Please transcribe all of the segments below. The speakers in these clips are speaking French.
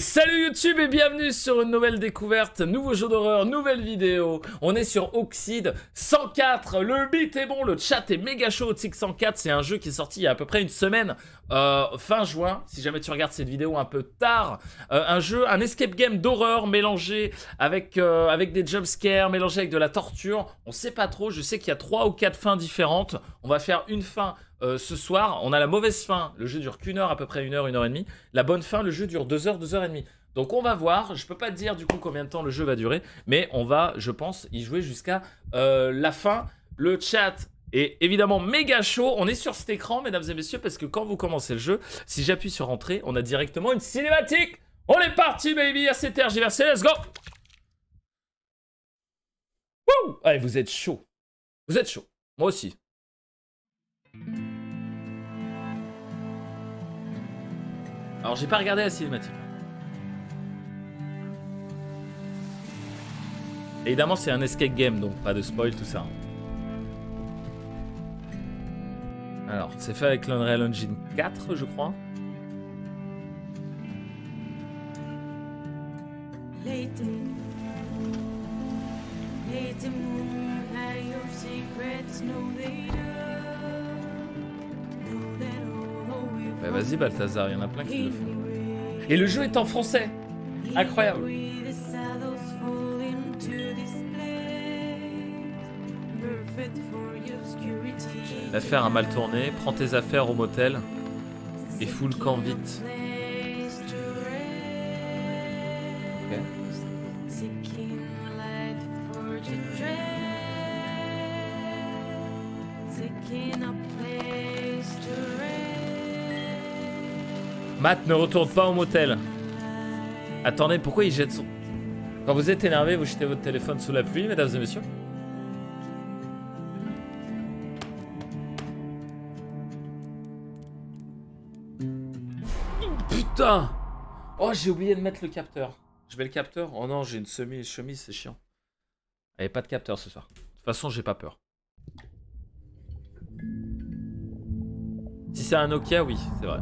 Salut YouTube et bienvenue sur une nouvelle découverte, nouveau jeu d'horreur, nouvelle vidéo. On est sur Oxide 104, le beat est bon, le chat est méga chaud. Oxide 104, c'est un jeu qui est sorti il y a à peu près une semaine, euh, fin juin, si jamais tu regardes cette vidéo un peu tard. Euh, un jeu, un escape game d'horreur mélangé avec, euh, avec des jumpscares, mélangé avec de la torture. On sait pas trop, je sais qu'il y a trois ou quatre fins différentes. On va faire une fin euh, ce soir, on a la mauvaise fin, le jeu dure qu'une heure, à peu près une heure, une heure et demie. La bonne fin, le jeu dure deux heures, deux heures et demie. Donc on va voir, je peux pas dire du coup combien de temps le jeu va durer, mais on va, je pense, y jouer jusqu'à euh, la fin. Le chat est évidemment méga chaud. On est sur cet écran, mesdames et messieurs, parce que quand vous commencez le jeu, si j'appuie sur entrée, on a directement une cinématique. On est parti, baby, à cette tergiversé, let's go Wouh Allez, vous êtes chaud. Vous êtes chaud. Moi aussi. Alors j'ai pas regardé la cinématique. Évidemment c'est un escape game donc pas de spoil tout ça. Alors c'est fait avec l'Unreal Engine 4 je crois. Bah vas-y Balthazar, il y en a plein qui le font. Et le jeu est en français. Incroyable. L'affaire a mal tourné, prends tes affaires au motel et fous le camp vite. Matt ne retourne pas au motel. Attendez, pourquoi il jette son... Quand vous êtes énervé, vous jetez votre téléphone sous la pluie, mesdames et messieurs Putain Oh, j'ai oublié de mettre le capteur. Je mets le capteur Oh non, j'ai une semi-chemise, c'est chiant. Il n'y a pas de capteur ce soir. De toute façon, j'ai pas peur. Si c'est un Nokia, oui, c'est vrai.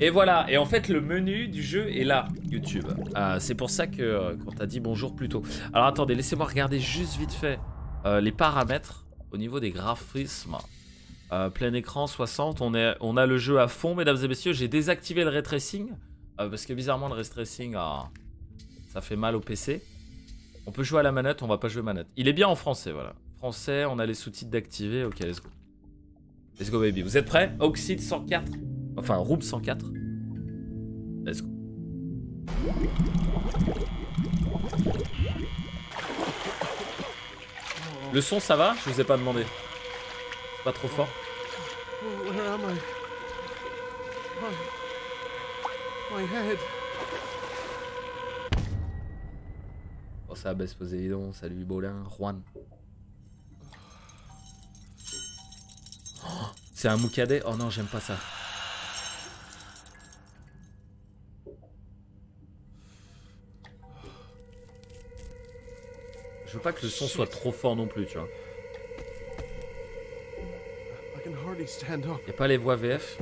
Et voilà, et en fait le menu du jeu est là, YouTube. Euh, c'est pour ça que euh, quand t'as dit bonjour plus tôt. Alors attendez, laissez-moi regarder juste vite fait euh, les paramètres au niveau des graphismes. plein écran 60, on, est, on a le jeu à fond, mesdames et messieurs. J'ai désactivé le ray tracing parce que bizarrement le ray tracing, ça fait mal au PC. On peut jouer à la manette, on va pas jouer manette. Il est bien en français, voilà. Français, on a les sous-titres d'activer. Ok, let's go. Let's go baby. Vous êtes prêts? Oxide 104 Enfin, Room 104. Let's go. Le son, ça va? Je vous ai pas demandé. Pas trop fort head. Oh, ça baisse Poséidon. Salut Bolin. Juan. Oh, C'est un moucadet Oh non, j'aime pas ça. Je veux pas que le son soit trop fort non plus, tu vois. Y a pas les voix VF.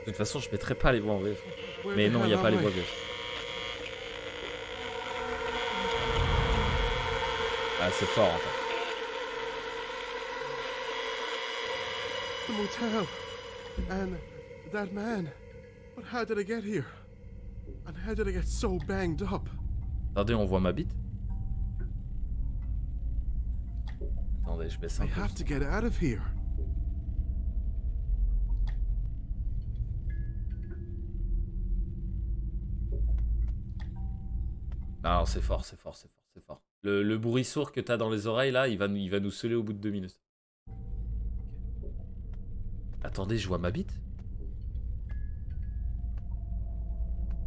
De toute façon, je mettrai pas les voix en VF. Mais non, y a pas les voix VF. Ah, c'est fort. en fait. The motel. And that man. But how did I get here? And how did I get so banged up? Attendez, on voit ma bite? Attendez, je baisse un peu. have to get out of here. Non, c'est fort, c'est fort, c'est fort, c'est fort. Le, le bruit sourd que t'as dans les oreilles là, il va, nous- il va nous sceller au bout de deux minutes. Attendez, je vois ma bite.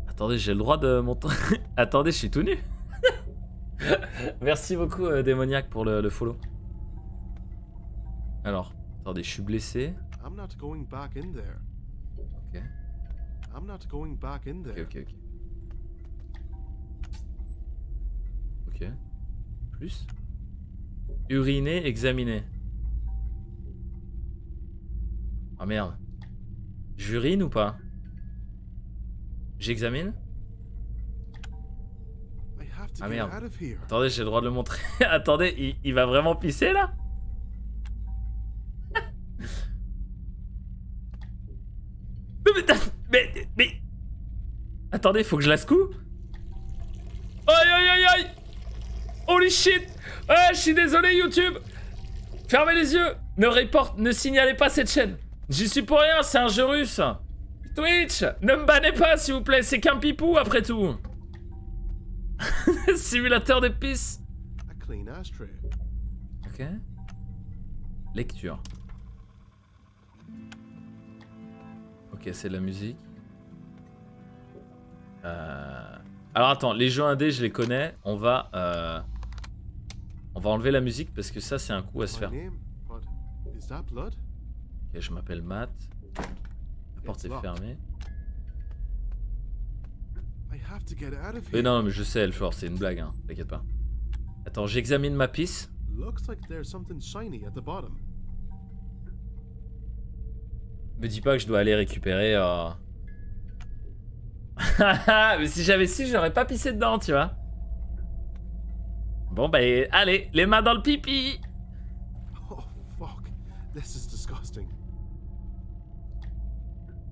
Attendez, j'ai le droit de monter. Attendez, je suis tout nu. Merci beaucoup, euh, Démoniaque, pour le, le follow. Alors, attendez, je suis blessé. I'm not going back in there. Ok, I'm not going back in ok, there. ok, ok. Ok. Plus. Uriner, examiner. Ah merde. J'urine ou pas? J'examine? Ah, merde. Attendez, j'ai le droit de le montrer. Attendez, il, il va vraiment pisser là mais, mais, mais, mais- Attendez, faut que je la secoue. Aïe aïe aïe aïe. Holy shit. Ouais, je suis désolé YouTube. Fermez les yeux. Ne report, ne signalez pas cette chaîne. J'y suis pour rien, c'est un jeu russe. Twitch Ne me bannez pas s'il vous plaît, c'est qu'un pipou après tout. Simulateur ashtray. Ok. Lecture. Ok, c'est de la musique. Euh, Alors attends, les jeux indés, je les connais. On va, euh, on va enlever la musique parce que ça, c'est un coup à se faire. Ok, je m'appelle Matt. La porte est fermée. Mais non, mais je sais, Elfort, c'est une blague, hein. T'inquiète pas. Attends, j'examine ma piste. Me dis pas que je dois aller récupérer. euh, Mais si j'avais su, j'aurais pas pissé dedans, tu vois. Bon, bah, allez, les mains dans le pipi. Oh fuck. This is disgusting.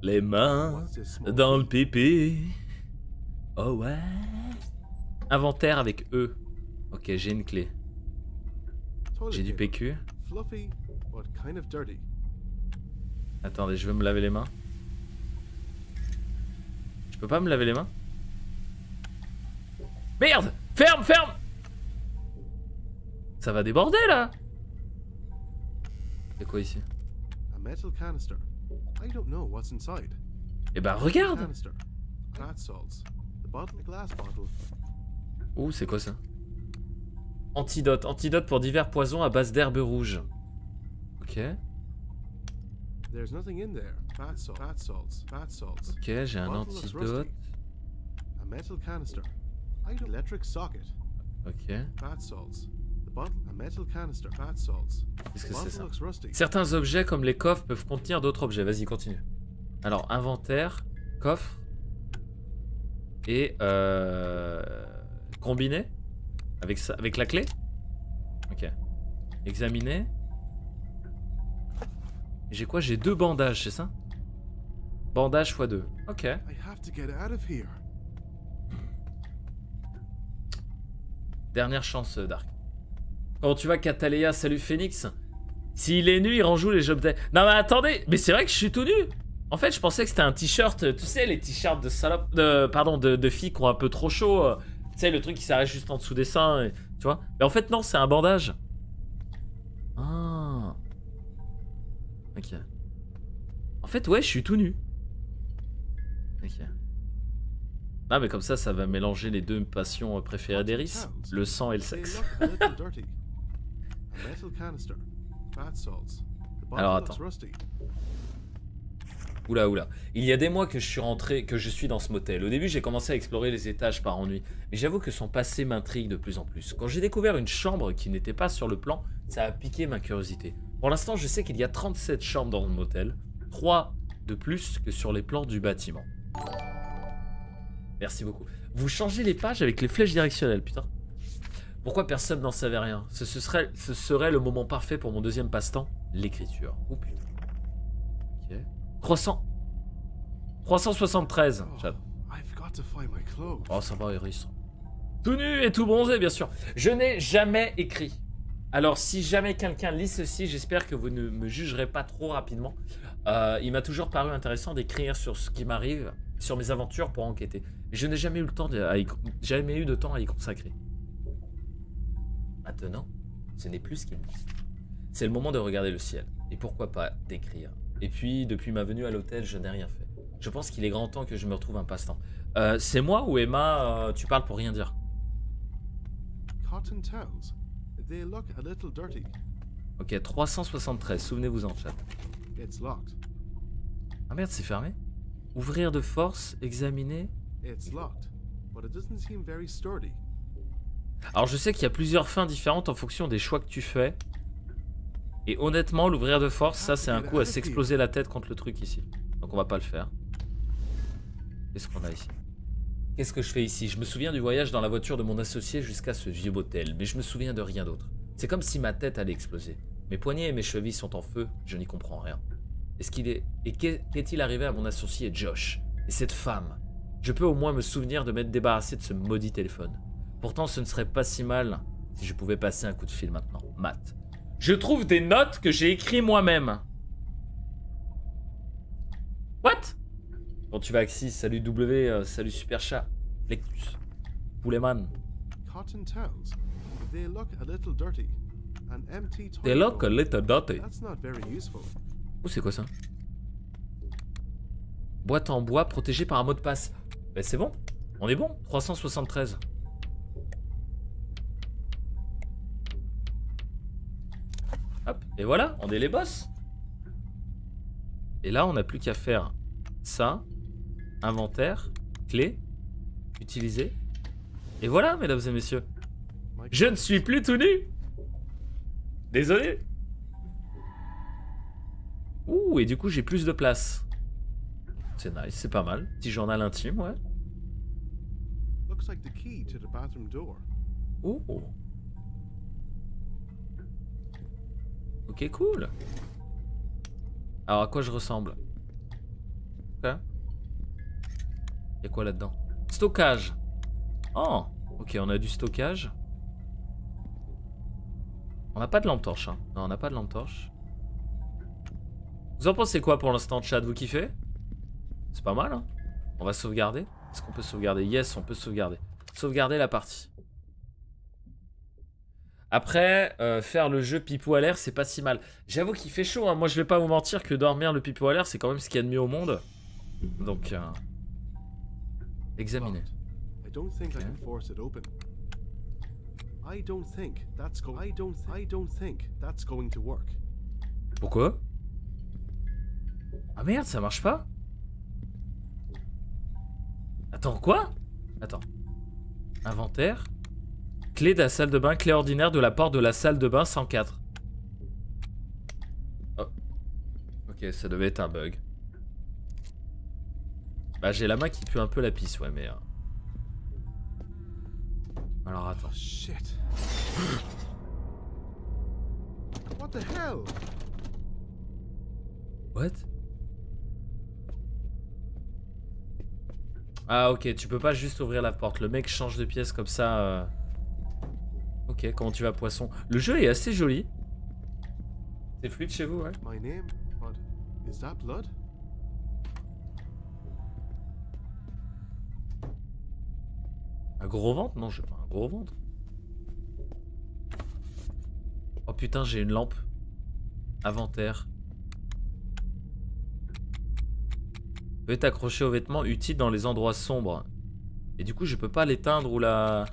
Les mains dans le pipi. Oh ouais. Inventaire avec E. Ok, j'ai une clé. J'ai du. PQ. Attendez, je vais me laver les mains. Peux pas me laver les mains Merde Ferme, ferme Ça va déborder là C'est quoi ici? A metal canister. I don't know what's inside. Eh ben regarde. Ouh, c'est quoi ça? Antidote. Antidote pour divers poisons à base d'herbes rouges. Ok. There's nothing in there. Ok, j'ai un antidote. rusty. A metal canister. I don't electric socket. Ok. Qu'est-ce que c'est ça. Certains objets comme les coffres peuvent contenir d'autres objets. Vas-y, continue. Alors, inventaire, coffre et euh, combiné avec, ça, avec la clé? Ok. Examiner. J'ai quoi? J'ai deux bandages, c'est ça? Bandage x2. Ok. I have to get out of here. Dernière chance, euh, Dark. Comment tu vas, Cataléa Salut, Phoenix. S'il est nu, il ranjoue les jobs. Non, mais attendez, mais c'est vrai que je suis tout nu. En fait, je pensais que c'était un t-shirt, euh, tu sais, les t-shirts de salope, de, pardon, de, de filles qui ont un peu trop chaud. euh, tu sais, le truc qui s'arrête juste en dessous des seins, et- tu vois. Mais en fait, non, c'est un bandage. Ah. Ok. En fait, ouais, je suis tout nu. Ok. Ah, mais comme ça, ça va mélanger les deux passions préférées d'Eris, le sang et le sexe. Alors, attends. Oula oula. Il y a des mois que je suis rentré, que je suis dans ce motel. Au début, j'ai commencé à explorer les étages par ennui, mais j'avoue que son passé m'intrigue de plus en plus. Quand j'ai découvert une chambre qui n'était pas sur le plan, ça a piqué ma curiosité. Pour l'instant, je sais qu'il y a 37 chambres dans le motel, 3 de plus que sur les plans du bâtiment. Merci beaucoup. Vous changez les pages avec les flèches directionnelles, putain. Pourquoi personne n'en savait rien? Ce, ce serait, ce serait le moment parfait pour mon deuxième passe-temps, l'écriture. Oh putain. Ok. 300. 373. Oh, Chat. I've got to find my clothes. Oh, ça va, Iris. Tout nu et tout bronzé, bien sûr. Je n'ai jamais écrit. Alors, si jamais quelqu'un lit ceci, j'espère que vous ne me jugerez pas trop rapidement. Euh, il m'a toujours paru intéressant d'écrire sur ce qui m'arrive, sur mes aventures pour enquêter. Mais je n'ai jamais eu le temps de, à y- jamais eu de temps à y consacrer. Maintenant, ce n'est plus ce qu'il me dit. C'est le moment de regarder le ciel. Et pourquoi pas d'écrire. Et puis, depuis ma venue à l'hôtel, je n'ai rien fait. Je pense qu'il est grand temps que je me retrouve un passe-temps. Euh, c'est moi ou Emma, euh, tu parles pour rien dire Cotton towels. They look a little dirty. Ok, 373, souvenez-vous en chat. It's locked. Ah merde, c'est fermé? Ouvrir de force, examiner. Alors je sais qu'il y a plusieurs fins différentes en fonction des choix que tu fais. Et honnêtement, l'ouvrir de force, ça c'est un coup à s'exploser la tête contre le truc ici. Donc on va pas le faire. Qu'est-ce qu'on a ici? Qu'est-ce que je fais ici? Je me souviens du voyage dans la voiture de mon associé jusqu'à ce vieux motel, mais je me souviens de rien d'autre. C'est comme si ma tête allait exploser. Mes poignets et mes chevilles sont en feu, je n'y comprends rien. Est-ce qu'il est... Et qu'est-il arrivé à mon associé Josh Et cette femme? Je peux au moins me souvenir de m'être débarrassé de ce maudit téléphone. Pourtant, ce ne serait pas si mal si je pouvais passer un coup de fil maintenant. Matt. Je trouve des notes que j'ai écrites moi-même. What? Quand tu vas Axis, salut W, euh, salut Super Chat, Lectus, Pouleman. Cotton towels. They look a little dirty. An empty toilet They look a little dirty. That's not very useful. Oh, c'est quoi ça? Boîte en bois protégée par un mot de passe. Ben, c'est bon. On est bon. 373. Hop. Et voilà, on est les boss. Et là, on n'a plus qu'à faire ça. Inventaire. Clé. Utiliser. Et voilà, mesdames et messieurs. Je ne suis plus tout nu. Désolé. Ouh, et du coup, j'ai plus de place. C'est nice, c'est pas mal. Petit journal intime, ouais. looks like the key to the bathroom door. Ouh. Ok, cool. Alors, à quoi je ressemble? Quoi Y'a quoi là-dedans? Stockage. Oh, ok, on a du stockage. On n'a pas de lampe torche, hein. Non, on n'a pas de lampe torche. Vous en pensez quoi pour l'instant, chat Vous kiffez? C'est pas mal, hein On va sauvegarder Est-ce qu'on peut sauvegarder? Yes, on peut sauvegarder. Sauvegarder la partie. Après, euh, faire le jeu pipou à l'air, c'est pas si mal. J'avoue qu'il fait chaud, hein. moi je vais pas vous mentir que dormir le pipou à l'air, c'est quand même ce qu'il y a de mieux au monde. Donc, euh, Okay. work. Pourquoi? Ah merde, ça marche pas Attends, quoi? Attends. Inventaire. Clé de la salle de bain, clé ordinaire de la porte de la salle de bain 104. Oh. Ok, ça devait être un bug. Bah j'ai la main qui pue un peu la pisse, ouais, mais... euh. Alors attends. Shit. what the hell? What? Ah ok, tu peux pas juste ouvrir la porte. Le mec change de pièce comme ça. euh. Ok, comment tu vas poisson? Le jeu est assez joli. C'est fluide chez vous, ouais My name, but is that blood? Un gros ventre? Non, j'ai pas un gros ventre. Oh putain, j'ai une lampe. Inventaire. Peut être accroché aux vêtements utile dans les endroits sombres. Et du coup, je peux pas l'éteindre ou la...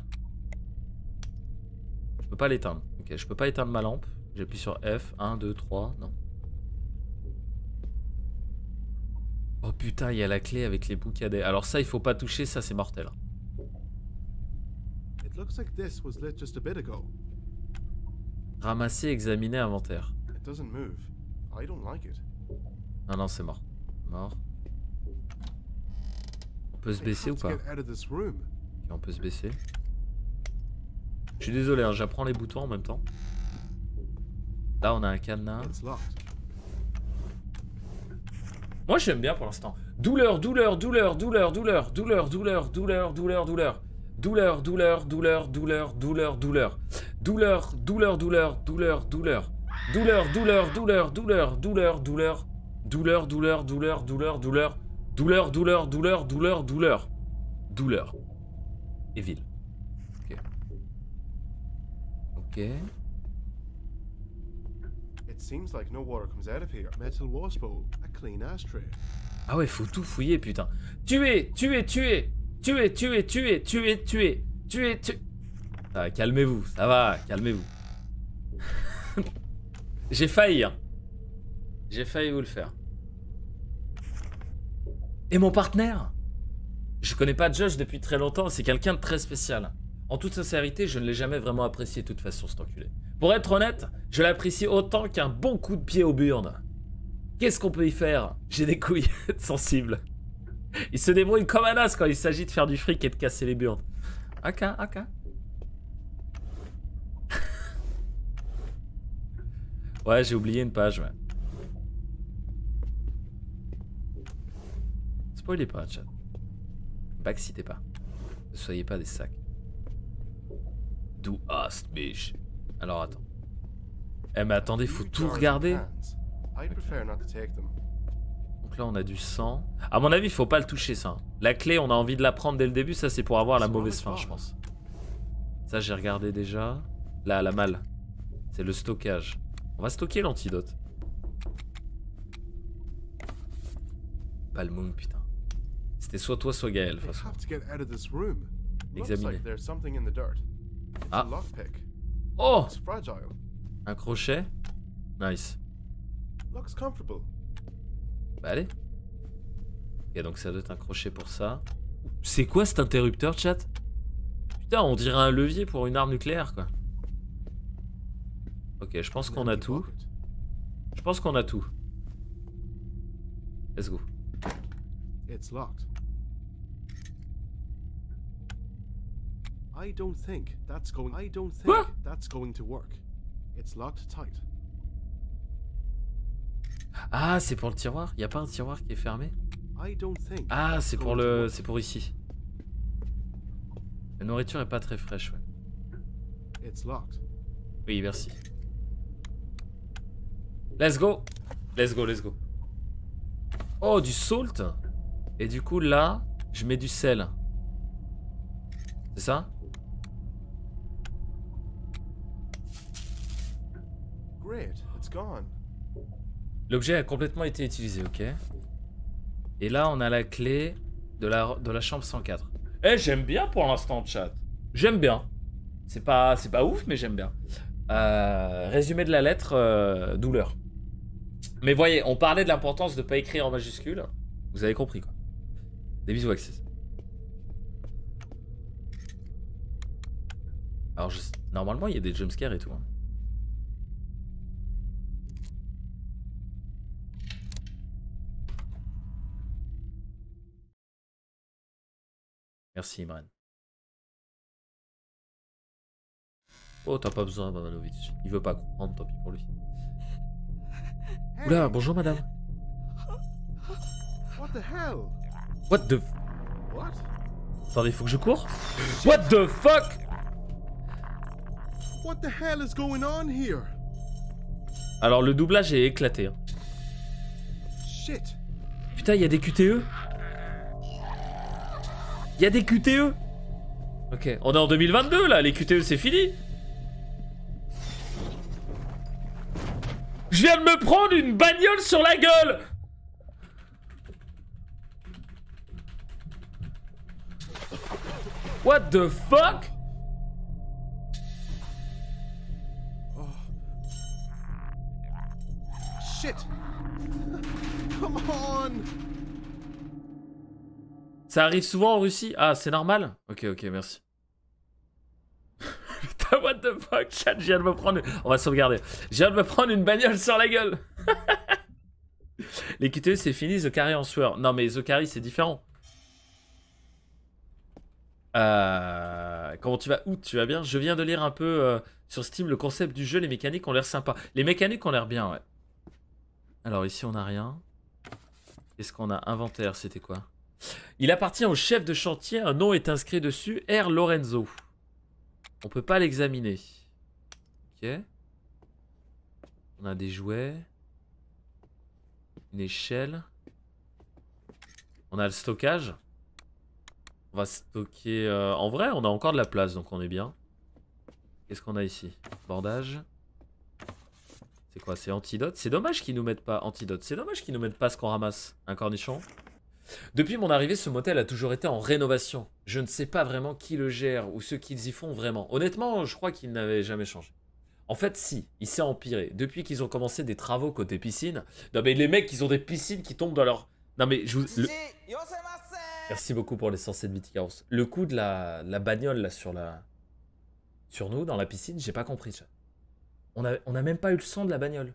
Je peux pas l'éteindre. Ok, je peux pas éteindre ma lampe. J'appuie sur F. 1, 2, 3. Non. Oh putain, il y a la clé avec les boucadets. Alors ça, il faut pas toucher. Ça, c'est mortel. Ramasser, examiner, inventaire. Non, non, c'est mort. Mort. On peut se baisser ou pas on peut se baisser. Je suis désolé, hein, j'apprends les boutons en même temps. Là, on a un cadenas. Moi, j'aime bien pour l'instant. Douleur, douleur, douleur, douleur, douleur, douleur, douleur, douleur, douleur, douleur. Douleur, douleur, douleur, douleur, douleur, douleur. Douleur, douleur, douleur, douleur, douleur. Douleur, douleur, douleur, douleur, douleur, douleur. Douleur, douleur, douleur, douleur, douleur. Douleur, douleur, douleur, douleur, douleur. Douleur. Et ville. Ok. Ok. It seems like no water comes out of here. Metal wash bowl, a clean ashtray. Ah ouais, faut tout fouiller, putain. Tuer, tuer, tuer, tuer, tuer, tuer, tuer, tuer, tuer, tuer. Ah, calmez-vous, ça va, calmez-vous. J'ai failli, hein. J'ai failli vous le faire. Et mon partenaire Je connais pas Josh depuis très longtemps, c'est quelqu'un de très spécial. En toute sincérité, je ne l'ai jamais vraiment apprécié de toute façon, cet enculé. Pour être honnête, je l'apprécie autant qu'un bon coup de pied au burn. Qu'est-ce qu'on peut y faire? J'ai des couilles sensibles. Il se débrouille comme un as quand il s'agit de faire du fric et de casser les burnes. Ok, ok. ouais, j'ai oublié une page, ouais. Spoilez pas, chat. Backcitez pas. Ne soyez pas des sacs. Do hast mich. Alors attends. Eh mais attendez, faut tout regarder. Donc là on a du sang. À mon avis, faut pas le toucher ça. La clé, on a envie de la prendre dès le début, ça c'est pour avoir la mauvaise fin, je pense. Ça j'ai regardé déjà. Là, la malle. C'est le stockage. On va stocker l'antidote. Pas le moon, putain. C'était soit toi, soit Gaël, de façon. Examiner. Ah. Oh. Un crochet? Nice. Looks comfortable. Bah allez. Ok, donc ça doit être un crochet pour ça. C'est quoi cet interrupteur, chat? Putain, on dirait un levier pour une arme nucléaire, quoi. Ok, je pense qu'on a tout. Je pense qu'on a tout. Let's go. It's locked. I don't think that's going. I don't think Quoi that's going to work. It's locked tight. Ah, c'est pour le tiroir? Y a pas un tiroir qui est fermé? I don't think. Ah, c'est pour le, c'est pour ici. La nourriture est pas très fraîche, ouais. It's locked. Oui, merci. Let's go. Let's go, let's go. Oh, du salt. Et du coup, là, je mets du sel. C'est ça? L'objet a complètement été utilisé, ok. Et là, on a la clé de la, de la chambre 104. Eh, j'aime bien pour l'instant, chat. J'aime bien. C'est pas, pas ouf, mais j'aime bien. Euh, résumé de la lettre, euh, douleur. Mais voyez, on parlait de l'importance de pas écrire en majuscule. Vous avez compris, quoi. Des bisous, Axis. Alors, normalement, il y a des jumpscares et tout. hein. Merci Imran. Oh, t'as pas besoin, Mamanovic. Il veut pas comprendre, tant pis pour lui. Oula, bonjour madame. What the hell? What the... What? Attendez, faut que je cours? What the fuck? What the hell is going on here? Alors, le doublage est éclaté. hein. Shit. Putain, il y a des QTE Il y a des QTE Ok, on est en 2022 là, les QTE c'est fini. Je viens de me prendre une bagnole sur la gueule. What the fuck? Shit. Come on. Ça arrive souvent en Russie? Ah, c'est normal? Ok, ok, merci. Putain, what the fuck, chat, viens de me prendre... On va sauvegarder. Viens de me prendre une bagnole sur la gueule Les QTE, c'est fini, The Carry en sueur. Non, mais The Carry, c'est différent. Euh, comment tu vas? Où tu vas bien? Je viens de lire un peu euh, sur Steam le concept du jeu, les mécaniques ont l'air sympa. Les mécaniques ont l'air bien, ouais. Alors ici, on a rien. Qu'est-ce qu'on a Inventaire, c'était quoi? Il appartient au chef de chantier, un nom est inscrit dessus, R. Lorenzo. On peut pas l'examiner. Ok. On a des jouets. Une échelle. On a le stockage. On va stocker... euh, En vrai, on a encore de la place, donc on est bien. Qu'est-ce qu'on a ici? Bordage. C'est quoi? C'est antidote? C'est dommage qu'ils nous mettent pas antidote. C'est dommage qu'ils nous mettent pas ce qu'on ramasse. Un cornichon? Depuis mon arrivée, ce motel a toujours été en rénovation. Je ne sais pas vraiment qui le gère ou ce qu'ils y font vraiment. Honnêtement, je crois qu'il n'avait jamais changé. En fait, si, il s'est empiré. Depuis qu'ils ont commencé des travaux côté piscine. Non mais les mecs, ils ont des piscines qui tombent dans leur... Non mais je vous... Merci beaucoup pour les 107 Viticaros. Le coup de la, la bagnole là sur la... Sur nous, dans la piscine, j'ai pas compris ça. On a, on a même pas eu le son de la bagnole.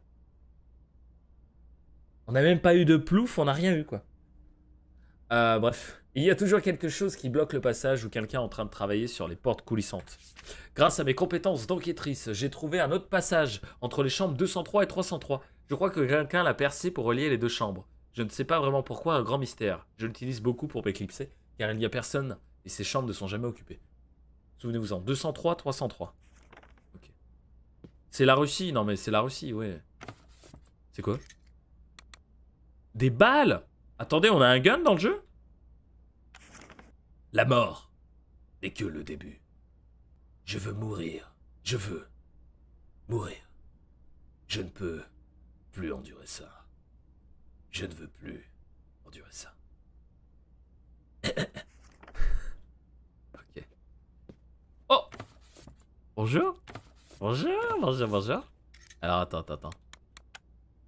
On a même pas eu de plouf, on a rien eu quoi. Euh, bref, il y a toujours quelque chose qui bloque le passage ou quelqu'un en train de travailler sur les portes coulissantes. Grâce à mes compétences d'enquêtrice, j'ai trouvé un autre passage entre les chambres 203 et 303. Je crois que quelqu'un l'a percé pour relier les deux chambres. Je ne sais pas vraiment pourquoi, un grand mystère. Je l'utilise beaucoup pour m'éclipser, car il n'y a personne et ces chambres ne sont jamais occupées. Souvenez-vous-en, 203, 303. Ok. C'est la Russie Non mais c'est la Russie, ouais. C'est quoi? Des balles? Attendez, on a un gun dans le jeu? La mort n'est que le début. Je veux mourir. Je veux mourir. Je ne peux plus endurer ça. Je ne veux plus endurer ça. ok. Oh Bonjour Bonjour, bonjour, bonjour. Alors attends, attends, attends.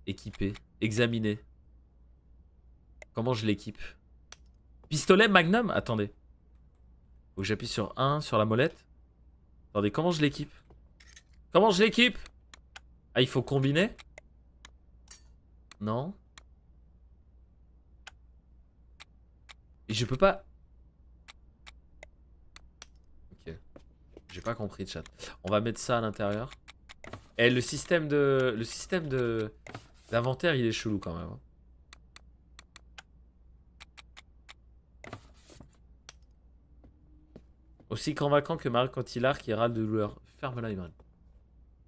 Équiper, examiner. Comment je l'équipe Pistolet Magnum Attendez. Faut que j'appuie sur 1 sur la molette. Attendez, comment je l'équipe Comment je l'équipe Ah, il faut combiner Non. Et je peux pas... Ok. J'ai pas compris, chat. On va mettre ça à l'intérieur. Et le système de... Le système de... L'inventaire, il est chelou quand même. Aussi convaincant que Marie Cotillard qui râle de douleur. Ferme-la, Imran.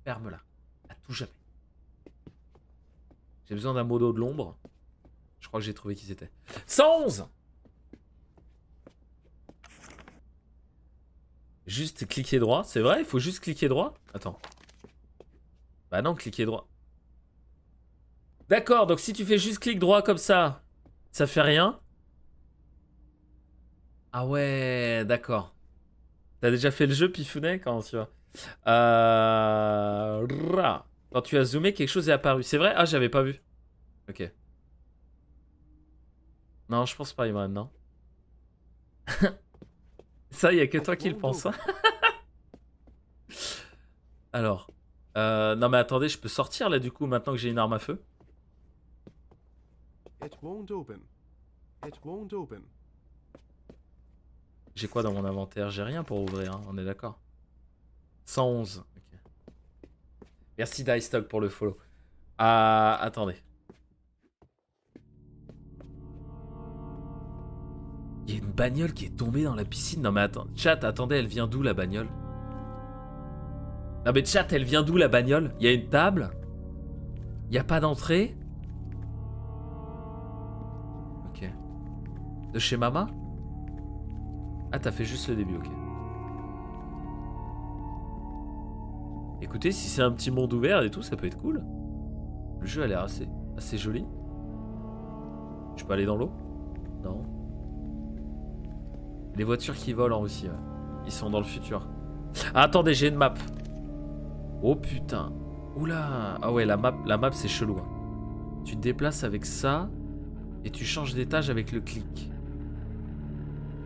Ferme-la. À tout jamais. J'ai besoin d'un modo de l'ombre. Je crois que j'ai trouvé qui c'était. 111 Juste cliquer droit, c'est vrai Il faut juste cliquer droit? Attends. Bah non, cliquer droit. D'accord, donc si tu fais juste clic droit comme ça, ça fait rien? Ah ouais, d'accord. T'as déjà fait le jeu, Pifounet Comment tu vas euh... Quand tu as zoomé, quelque chose est apparu. C'est vrai? Ah, j'avais pas vu. Ok. Non, je pense pas, Imran, non. Ça, y a que toi qui le pense. hein. Alors. Euh, non, mais attendez, je peux sortir là du coup maintenant que j'ai une arme à feu. It won't open. It won't open. J'ai quoi dans mon inventaire? J'ai rien pour ouvrir, hein, on est d'accord. 111. ok. Merci Diestock pour le follow. Ah, attendez. Il y a une bagnole qui est tombée dans la piscine. Non mais attends, chat, attendez, elle vient d'où la bagnole? Non mais chat, elle vient d'où la bagnole? Il y a une table? Il n'y a pas d'entrée? Ok. De chez Mama? Ah, t'as fait juste le début, ok. Écoutez, si c'est un petit monde ouvert et tout, ça peut être cool. Le jeu a l'air assez, assez joli. Je peux aller dans l'eau? Non. Les voitures qui volent en Russie, ouais. Ils sont dans le futur. Ah, attendez, j'ai une map. Oh putain. Oula. Ah ouais, la map, la map c'est chelou. hein. Tu te déplaces avec ça et tu changes d'étage avec le clic.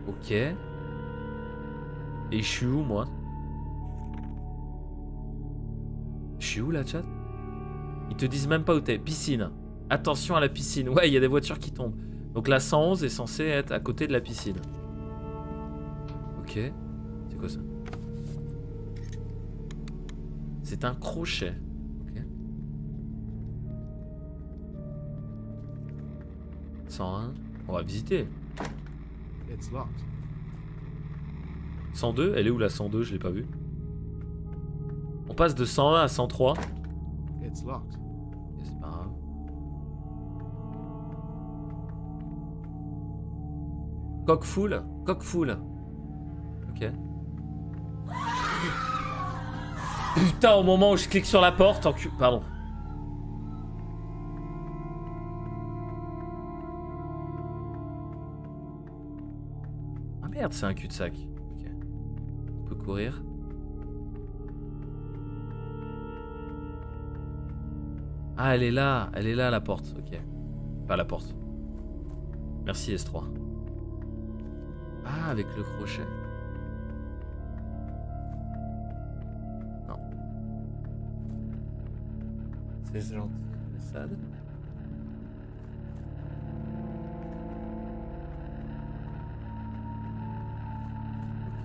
Ok. Et je suis où moi? Je suis où là, chat? Ils te disent même pas où t'es. Piscine. Attention à la piscine. Ouais, il y a des voitures qui tombent. Donc la 111 est censée être à côté de la piscine. Ok. C'est quoi ça? C'est un crochet. Ok. 101. On va visiter. It's locked. 102, elle est où la 102 Je l'ai pas vue. On passe de 101 à 103. It's locked. Et C'est pas grave. Coq full Coq full. Ok. Putain, au moment où je clique sur la porte, en cul... Pardon. Ah merde, c'est un cul-de-sac courir. Ah, elle est là, elle est là la porte, ok. Pas la porte. Merci S3. Ah, avec le crochet. Non. C'est gentil, Sad.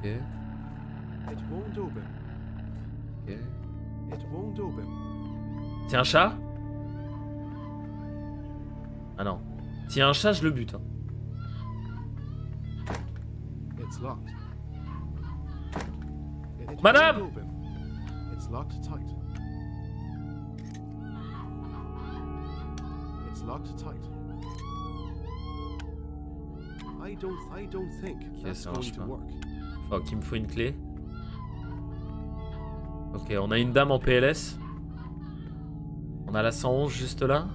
Ok won't open. ok. It won't open. C'est un chat? Ah non. S'il y a un chat, je le bute. hein. It's locked. It- Madame! won't open. It's locked tight. It's locked tight. I don't I don't think that's going to pas. work. Faut qu'il me faut une clé. Ok, on a une dame en PLS. On a la 111 juste là.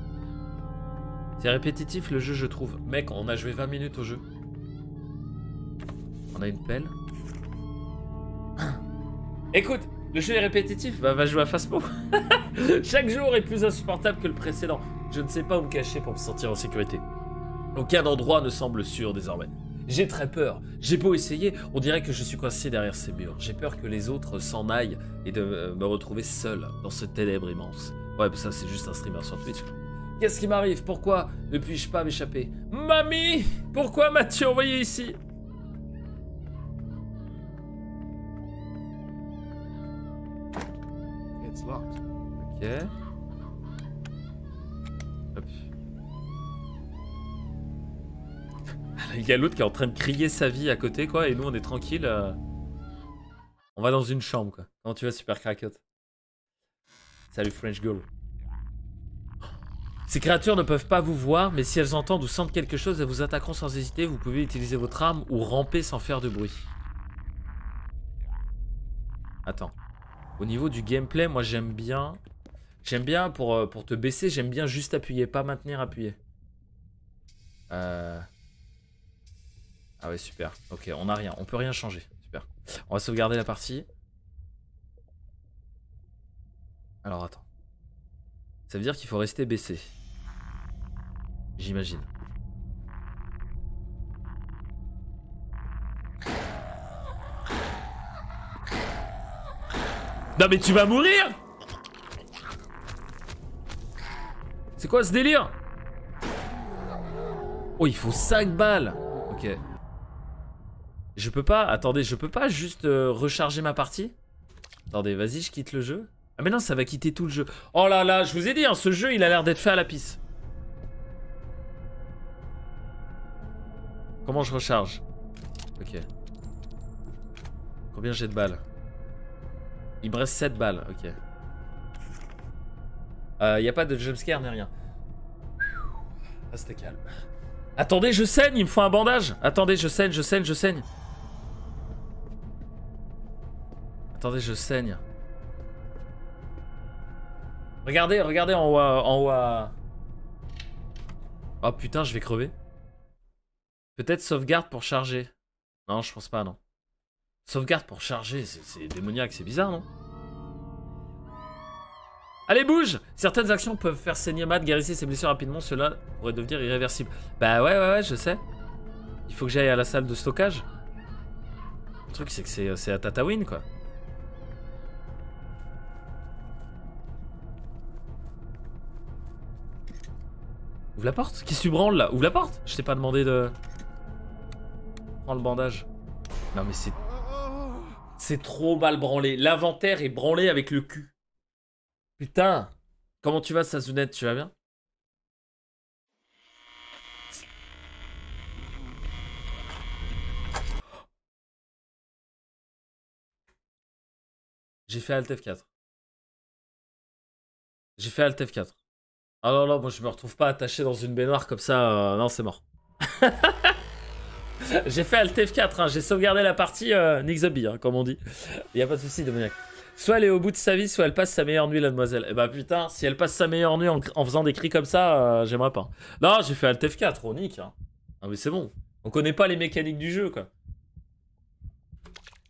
C'est répétitif le jeu, je trouve. Mec, on a joué 20 minutes au jeu. On a une pelle. Écoute, le jeu est répétitif, bah va jouer à Fasmo. Chaque jour est plus insupportable que le précédent. Je ne sais pas où me cacher pour me sentir en sécurité. Aucun endroit ne semble sûr désormais. J'ai très peur. J'ai beau essayer, on dirait que je suis coincé derrière ces murs. J'ai peur que les autres s'en aillent et de euh, me retrouver seul dans ce ténèbre immense. Ouais, mais ça c'est juste un streamer sur Twitch. Qu'est-ce qui m'arrive? Pourquoi ne puis-je pas m'échapper? Mamie Pourquoi m'as-tu envoyé ici? It's locked. Ok. Il y a l'autre qui est en train de crier sa vie à côté, quoi, et nous on est tranquille. euh. On va dans une chambre, quoi. Comment tu vas, super cracotte? Salut French Girl. Ces créatures ne peuvent pas vous voir, mais si elles entendent ou sentent quelque chose, elles vous attaqueront sans hésiter. Vous pouvez utiliser votre arme ou ramper sans faire de bruit. Attends. Au niveau du gameplay, moi j'aime bien. J'aime bien pour, euh, pour te baisser, j'aime bien juste appuyer, pas maintenir appuyer. Euh... Ah ouais, super. Ok, on a rien, on peut rien changer. Super. On va sauvegarder la partie. Alors attends. Ça veut dire qu'il faut rester baissé. J'imagine. Non mais tu vas mourir C'est quoi ce délire? Oh il faut 5 balles Ok. Je peux pas... Attendez, je peux pas juste euh, recharger ma partie? Attendez, vas-y, je quitte le jeu. Ah mais non, ça va quitter tout le jeu. Oh là là, je vous ai dit, hein, ce jeu, il a l'air d'être fait à la pisse. Comment je recharge? Ok. Combien j'ai de balles? Il me reste 7 balles, ok. Il n'y a pas de jumpscare ni rien. Ah, c'était calme. Attendez, je saigne, il me faut un bandage. Attendez, je saigne, je saigne, je saigne. Attendez, je saigne. Regardez, regardez en haut, en haut à... Oh putain, je vais crever. Peut-être sauvegarde pour charger. Non, je pense pas, non. Sauvegarde pour charger, c'est- démoniaque, c'est bizarre, non? Allez, bouge Certaines actions peuvent faire saigner Matt, guérissez ses blessures rapidement, cela pourrait devenir irréversible. Bah ouais, ouais, ouais, je sais. Il faut que j'aille à la salle de stockage. Le truc, c'est que c'est à Tatooine, quoi. Ouvre la porte Qui se branle, là? Ouvre la porte Je t'ai pas demandé de... Prends le bandage. Non, mais c'est c'est trop mal branlé. L'inventaire est branlé avec le cul. Putain. Comment tu vas, Sazunette? Tu vas bien? J'ai fait Alt F4. J'ai fait Alt F4. Ah non, non, moi je me retrouve pas attaché dans une baignoire comme ça. euh, non, c'est mort. J'ai fait Alt F4, hein, j'ai sauvegardé la partie euh, Nick hein, comme on dit. Y a pas de souci, Dominique. Soit elle est au bout de sa vie, soit elle passe sa meilleure nuit, la demoiselle. Et bah putain, si elle passe sa meilleure nuit en, faisant des cris comme ça, euh, j'aimerais pas. Non, j'ai fait Alt F4, on. Hein. Ah mais c'est bon. On connaît pas les mécaniques du jeu, quoi.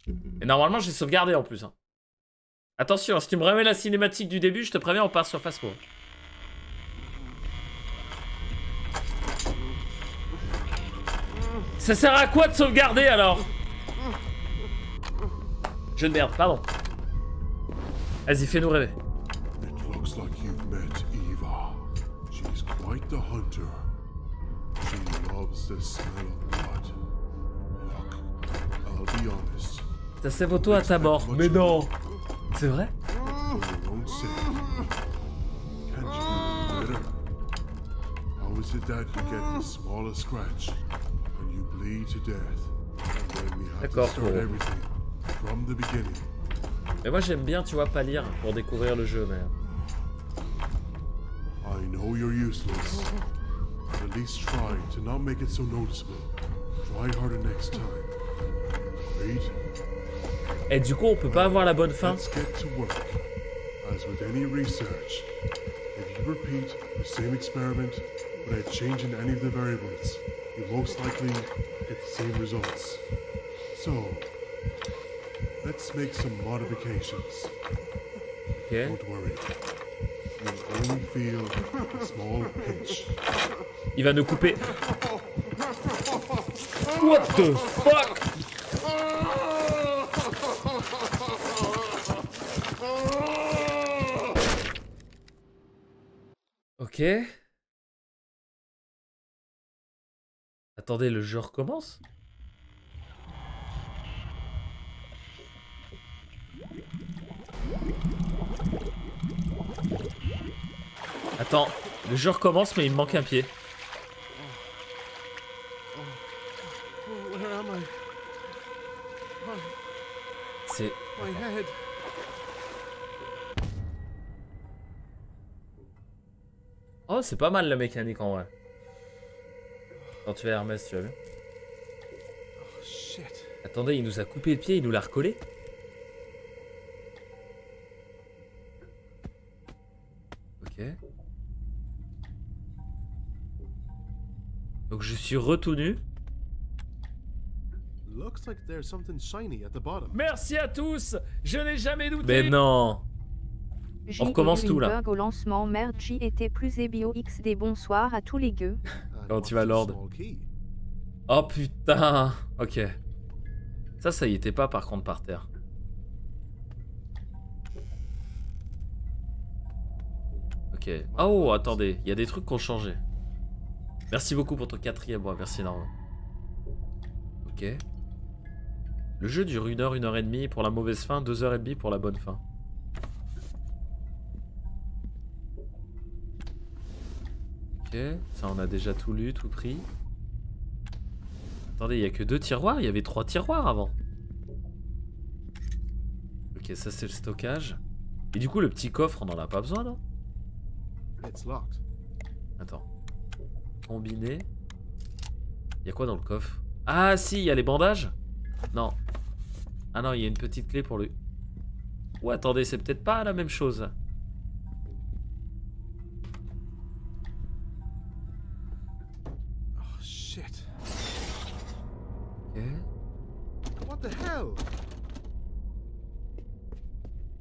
Et normalement, j'ai sauvegardé en plus. Attention, si tu me remets la cinématique du début, je te préviens, on part sur Fasmo. Ça sert à quoi de sauvegarder alors Je de merde, pardon. Vas-y, fais-nous rêver. It looks like you've met Eva. She's quite the hunter. She loves the smell of blood. Look, I'll be honest. ta save auto à ta mort. Mais non C'est vrai? How is it that you get the smallest scratch? D'accord, start Kuro. everything from the beginning. Mais moi j'aime bien, tu vois, pas lire pour découvrir le jeu, mais... I know you're useless. But at least try to not make it so noticeable. Try harder next time. Agreed? Et du coup, on peut pas avoir la bonne fin Let's get to work. As with any research, if you repeat the same experiment without changing any of the variables, you'll most likely get the same results. So, let's make some modifications. Ok. Don't worry. You'll only feel a small pinch. Il va nous couper. What the fuck Ok. Attendez, le jeu recommence? Attends, le jeu recommence mais il me manque un pied. C'est... Oh, c'est pas mal la mécanique en vrai. Quand tu es Hermès, tu as vu Oh, shit. Attendez, il nous a coupé le pied, il nous l'a recollé Ok. Donc je suis retenu. Looks like there's something shiny at the bottom. Merci à tous Je n'ai jamais douté Mais non On recommence tout, là. bug au lancement, merde, J était plus EBO XD bonsoir à tous les gueux. And Comment tu vas, Lord? Oh putain Ok. Ça, ça y était pas par contre par terre. Ok. Oh, attendez, il y a des trucs qui ont changé. Merci beaucoup pour ton quatrième mois, merci énormément. Ok. Le jeu dure une heure, une heure et demie pour la mauvaise fin, deux heures et demie pour la bonne fin. Ok, ça on a déjà tout lu, tout pris. Attendez, il y a que deux tiroirs Il y avait trois tiroirs avant. Ok, ça c'est le stockage. Et du coup, le petit coffre, on en a pas besoin, non? It's locked. Attends. Combiné. Il y a quoi dans le coffre? Ah si, il y a les bandages? Non. Ah non, il y a une petite clé pour le... Ou attendez, c'est peut-être pas la même chose.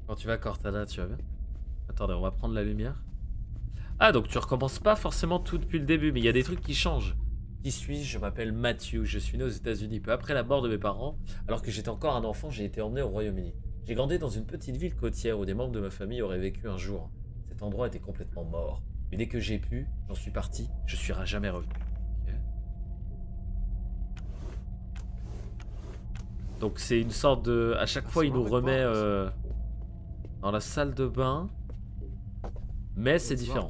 Quand tu vas Cortana, tu vas bien Attendez, on va prendre la lumière. Ah, donc tu recommences pas forcément tout depuis le début, mais il y a des trucs qui changent. Qui suis-je? Je m'appelle Matthew, je suis né aux États-Unis peu après la mort de mes parents. Alors que j'étais encore un enfant, j'ai été emmené au Royaume-Uni. J'ai grandi dans une petite ville côtière où des membres de ma famille auraient vécu un jour. Cet endroit était complètement mort. Mais dès que j'ai pu, j'en suis parti, je suis à jamais revenu. Donc c'est une sorte de... À chaque fois, il nous remet euh, dans la salle de bain. Mais c'est différent.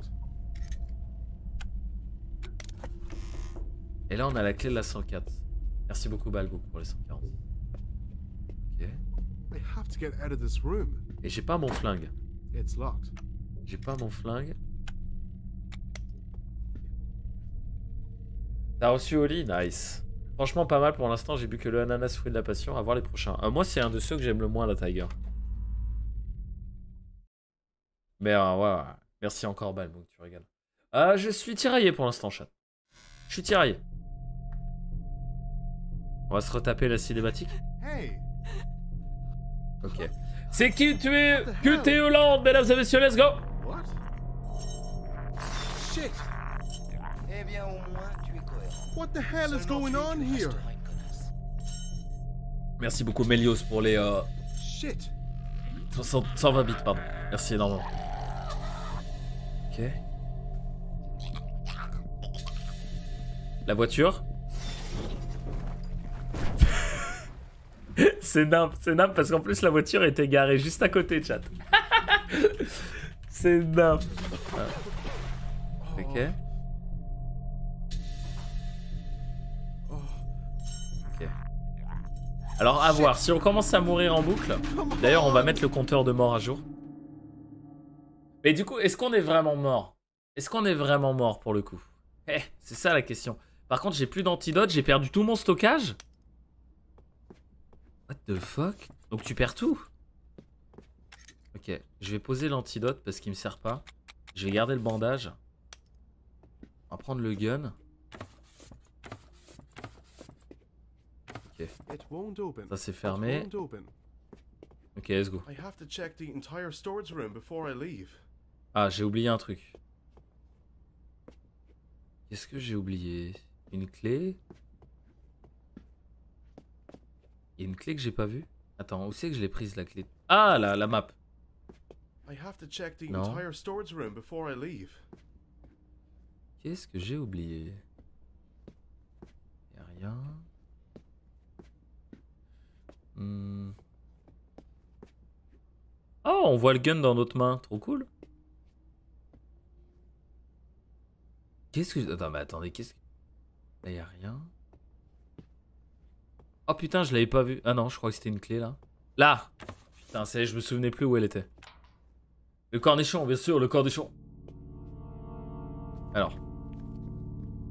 Et là, on a la clé de la 104. Merci beaucoup, Balbo, pour les 140. Ok. I have to get out of this room. Et j'ai pas mon flingue. It's locked. J'ai pas mon flingue. T'as reçu Oli? Nice. Franchement, pas mal pour l'instant. J'ai bu que le ananas fruit de la passion. À voir les prochains. Euh, moi, c'est un de ceux que j'aime le moins, la Tiger. Mais euh, ouais, ouais. merci encore, Balbo, tu régales. Euh, je suis tiraillé pour l'instant, chat. Je suis tiraillé. On va se retaper la cinématique. Hey! Ok. C'est qui tu es t'es Hollande, mesdames et messieurs, let's go What? Shit! Eh bien, au What the hell is going on here? Merci beaucoup Melios pour les euh, Shit! 100 120 bits, pardon. Merci énormément. Ok. La voiture? c'est nimp, c'est nimp parce qu'en plus la voiture était garée juste à côté, chat. c'est nimp. Ah. Ok. Alors à voir, si on commence à mourir en boucle, d'ailleurs on va mettre le compteur de mort à jour. Mais du coup, est-ce qu'on est vraiment mort? Est-ce qu'on est vraiment mort pour le coup? Eh, c'est ça la question. Par contre, j'ai plus d'antidote, j'ai perdu tout mon stockage. What the fuck? Donc tu perds tout Ok, je vais poser l'antidote parce qu'il me sert pas. Je vais garder le bandage. On va prendre le gun. Ok, ça c'est fermé. Ok, let's go. I have to check the entire storage room before I leave. Ah, j'ai oublié un truc. Qu'est-ce que j'ai oublié? Une clé? Il y a une clé que j'ai pas vue? Attends, où c'est que je l'ai prise la clé? Ah, la, la map. I have to check the No. entire storage room before I leave. Qu'est-ce que j'ai oublié? Y a rien. Hmm. Oh, on voit le gun dans notre main. Trop cool. Qu'est-ce que... Attends, mais attendez, qu'est-ce que... Là, y a rien. Oh putain, je l'avais pas vu. Ah non, je crois que c'était une clé, là. Là Putain, c'est... je me souvenais plus où elle était. Le cornichon, bien sûr, le cornichon. Alors.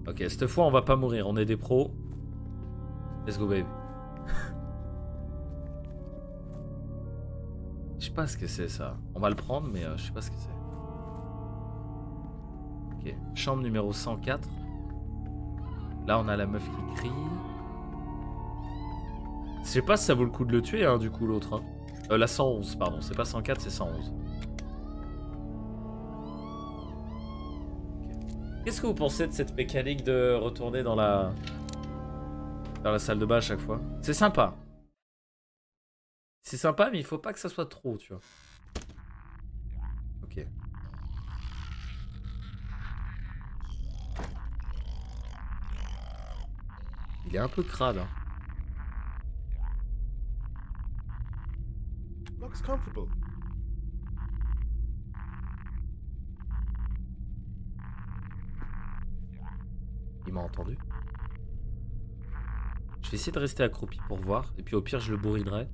Ok, cette fois, on va pas mourir. On est des pros. Let's go, baby. Sais pas ce que c'est, ça. On va le prendre, mais euh, je sais pas ce que c'est. Ok, chambre numéro 104. Là, on a la meuf qui crie. Je sais pas si ça vaut le coup de le tuer, hein, du coup, l'autre. hein. Euh, la 111, pardon. C'est pas 104, c'est 111. Qu'est-ce que vous pensez de cette mécanique de retourner dans la... Dans la salle de bain à chaque fois? C'est sympa. C'est sympa, mais il faut pas que ça soit trop, tu vois. Ok. Il est un peu crade, hein. Looks comfortable. Il m'a entendu. Je vais essayer de rester accroupi pour voir, et puis au pire je le bourrinerai.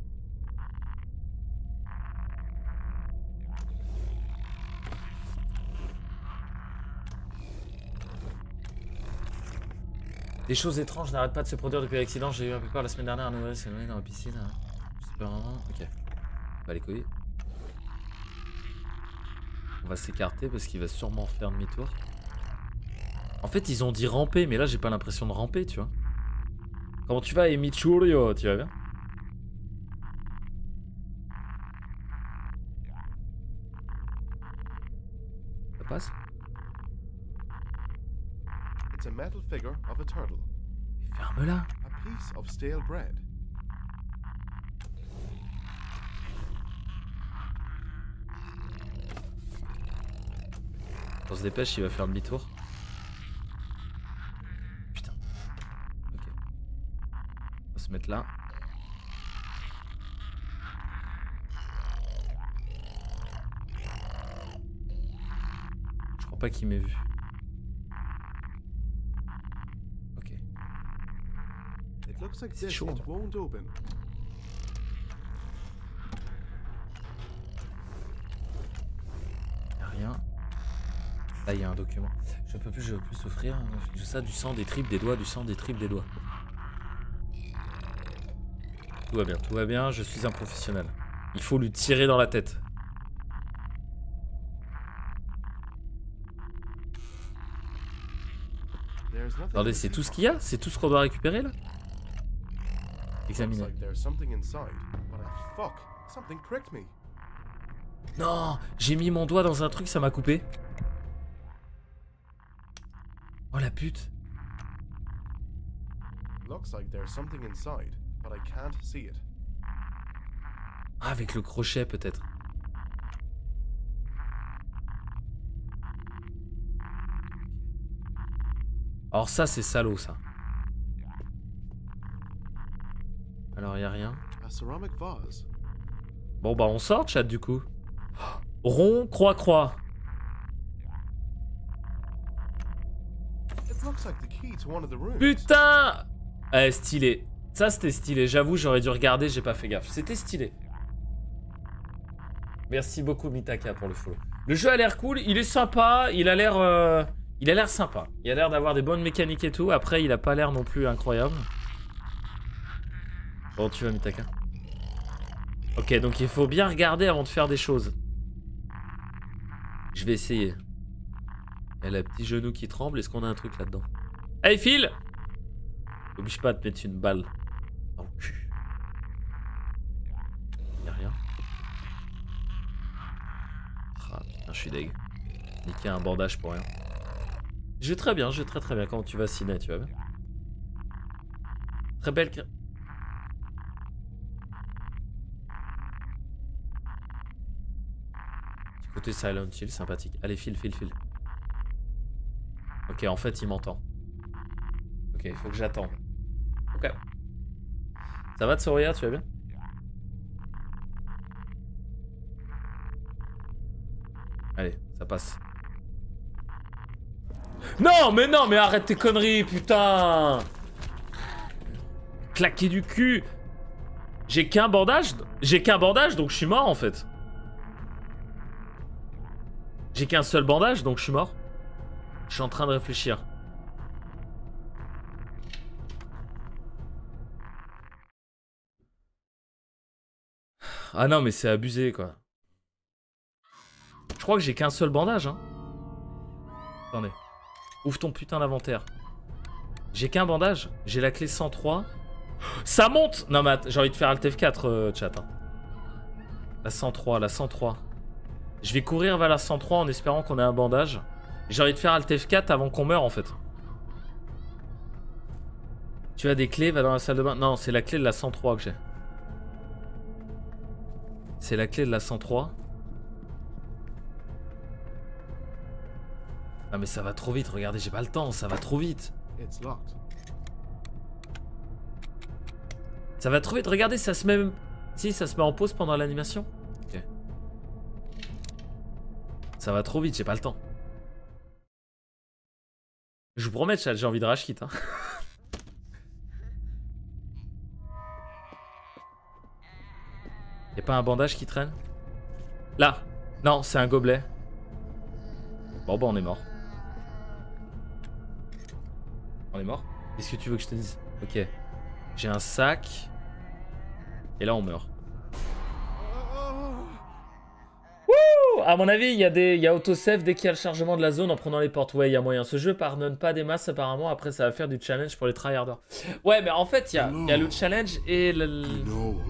Des choses étranges n'arrêtent pas de se produire depuis l'accident. J'ai eu un peu peur la semaine dernière à c'est noyé dans la piscine. hein. J'espère vraiment. Ok. Bah les couilles. On va s'écarter parce qu'il va sûrement faire demi-tour. En fait, ils ont dit ramper, mais là, j'ai pas l'impression de ramper, tu vois. Comment tu vas, Emichurio Tu vas bien? Ça passe? It's a metal figure of a turtle. Ferme-la A piece of stale bread. On se dépêche, il va faire demi-tour. Putain. Ok. On va se mettre là. Je crois pas qu'il m'ait vu. Ok. It looks like C'est this chaud, won't open. Rien. Là, il y a un document. Je peux plus, je veux plus souffrir. J'ai ça, du sang, des tripes, des doigts, du sang, des tripes, des doigts. Tout va bien, tout va bien, je suis un professionnel. Il faut lui tirer dans la tête. Attendez, c'est tout ce qu'il y a? C'est tout ce qu'on doit récupérer là Looks Examiner. like there's something inside, but I fuck, something pricked Non J'ai mis mon doigt dans un truc, ça m'a coupé. Oh la pute Looks like there's something inside, but I can't see it. Ah, avec le crochet peut-être. Alors ça, c'est salaud ça. Alors, y a rien. Bon bah on sort chat du coup. Rond, croix, croix. It looks like the key to one of the rooms. Putain Eh, stylé. Ça, c'était stylé. J'avoue, j'aurais dû regarder, j'ai pas fait gaffe. C'était stylé. Merci beaucoup, Mitaka, pour le follow. Le jeu a l'air cool, il est sympa, il a l'air... euh, Il a l'air sympa. Il a l'air d'avoir des bonnes mécaniques et tout. Après, il a pas l'air non plus incroyable. Bon, tu vas, Mitaka Ok, donc il faut bien regarder avant de faire des choses. Je vais essayer. Elle a le petit genou qui tremble. Est-ce qu'on a un truc là-dedans? Hey, Phil Oblige pas de te mettre une balle le cul. Y'a rien. Ah je suis deg. Niquer un bandage pour rien. Je vais très bien, je vais très très bien. Comment tu vas, Ciné Tu vas bien? Très belle. Petit côté Silent Hill, sympathique. Allez, file, file, file. Ok, en fait, il m'entend. Ok, il faut que j'attende. Ok. Ça va, Tsoria, tu vas bien? Allez, ça passe. Non, mais non, mais arrête tes conneries, putain Claquer du cul J'ai qu'un bandage J'ai qu'un bandage, donc je suis mort, en fait. J'ai qu'un seul bandage, donc je suis mort. Je suis en train de réfléchir. Ah non, mais c'est abusé, quoi. Je crois que j'ai qu'un seul bandage, hein. Attendez. Ouvre ton putain d'inventaire. J'ai qu'un bandage. J'ai la clé 103. Ça monte Non, mais j'ai envie de faire Alt F4, euh, chat. hein. La 103, la 103. Je vais courir vers la 103 en espérant qu'on ait un bandage. J'ai envie de faire Alt F4 avant qu'on meure, en fait. Tu as des clés, va dans la salle de bain. Non, c'est la clé de la 103 que j'ai. C'est la clé de la 103. Ah mais ça va trop vite, regardez, j'ai pas le temps, ça va trop vite. Ça va trop vite, regardez, ça se met... Si, ça se met en pause pendant l'animation. Ça va trop vite, j'ai pas le temps. Je vous promets, chat, j'ai envie de rage quit. Hein. Y'a pas un bandage qui traîne? Là Non, c'est un gobelet. Bon bah on est mort. On est mort? Qu'est-ce que tu veux que je te dise? Ok. J'ai un sac. Et là on meurt. À mon avis, il y a des, il y a autosave dès qu'il y a le chargement de la zone en prenant les portes. Ouais, il y a moyen. Ce jeu pardonne pas des masses apparemment. Après, ça va faire du challenge pour les tryharders. Ouais, mais en fait, il y a, il y a le challenge et le. You.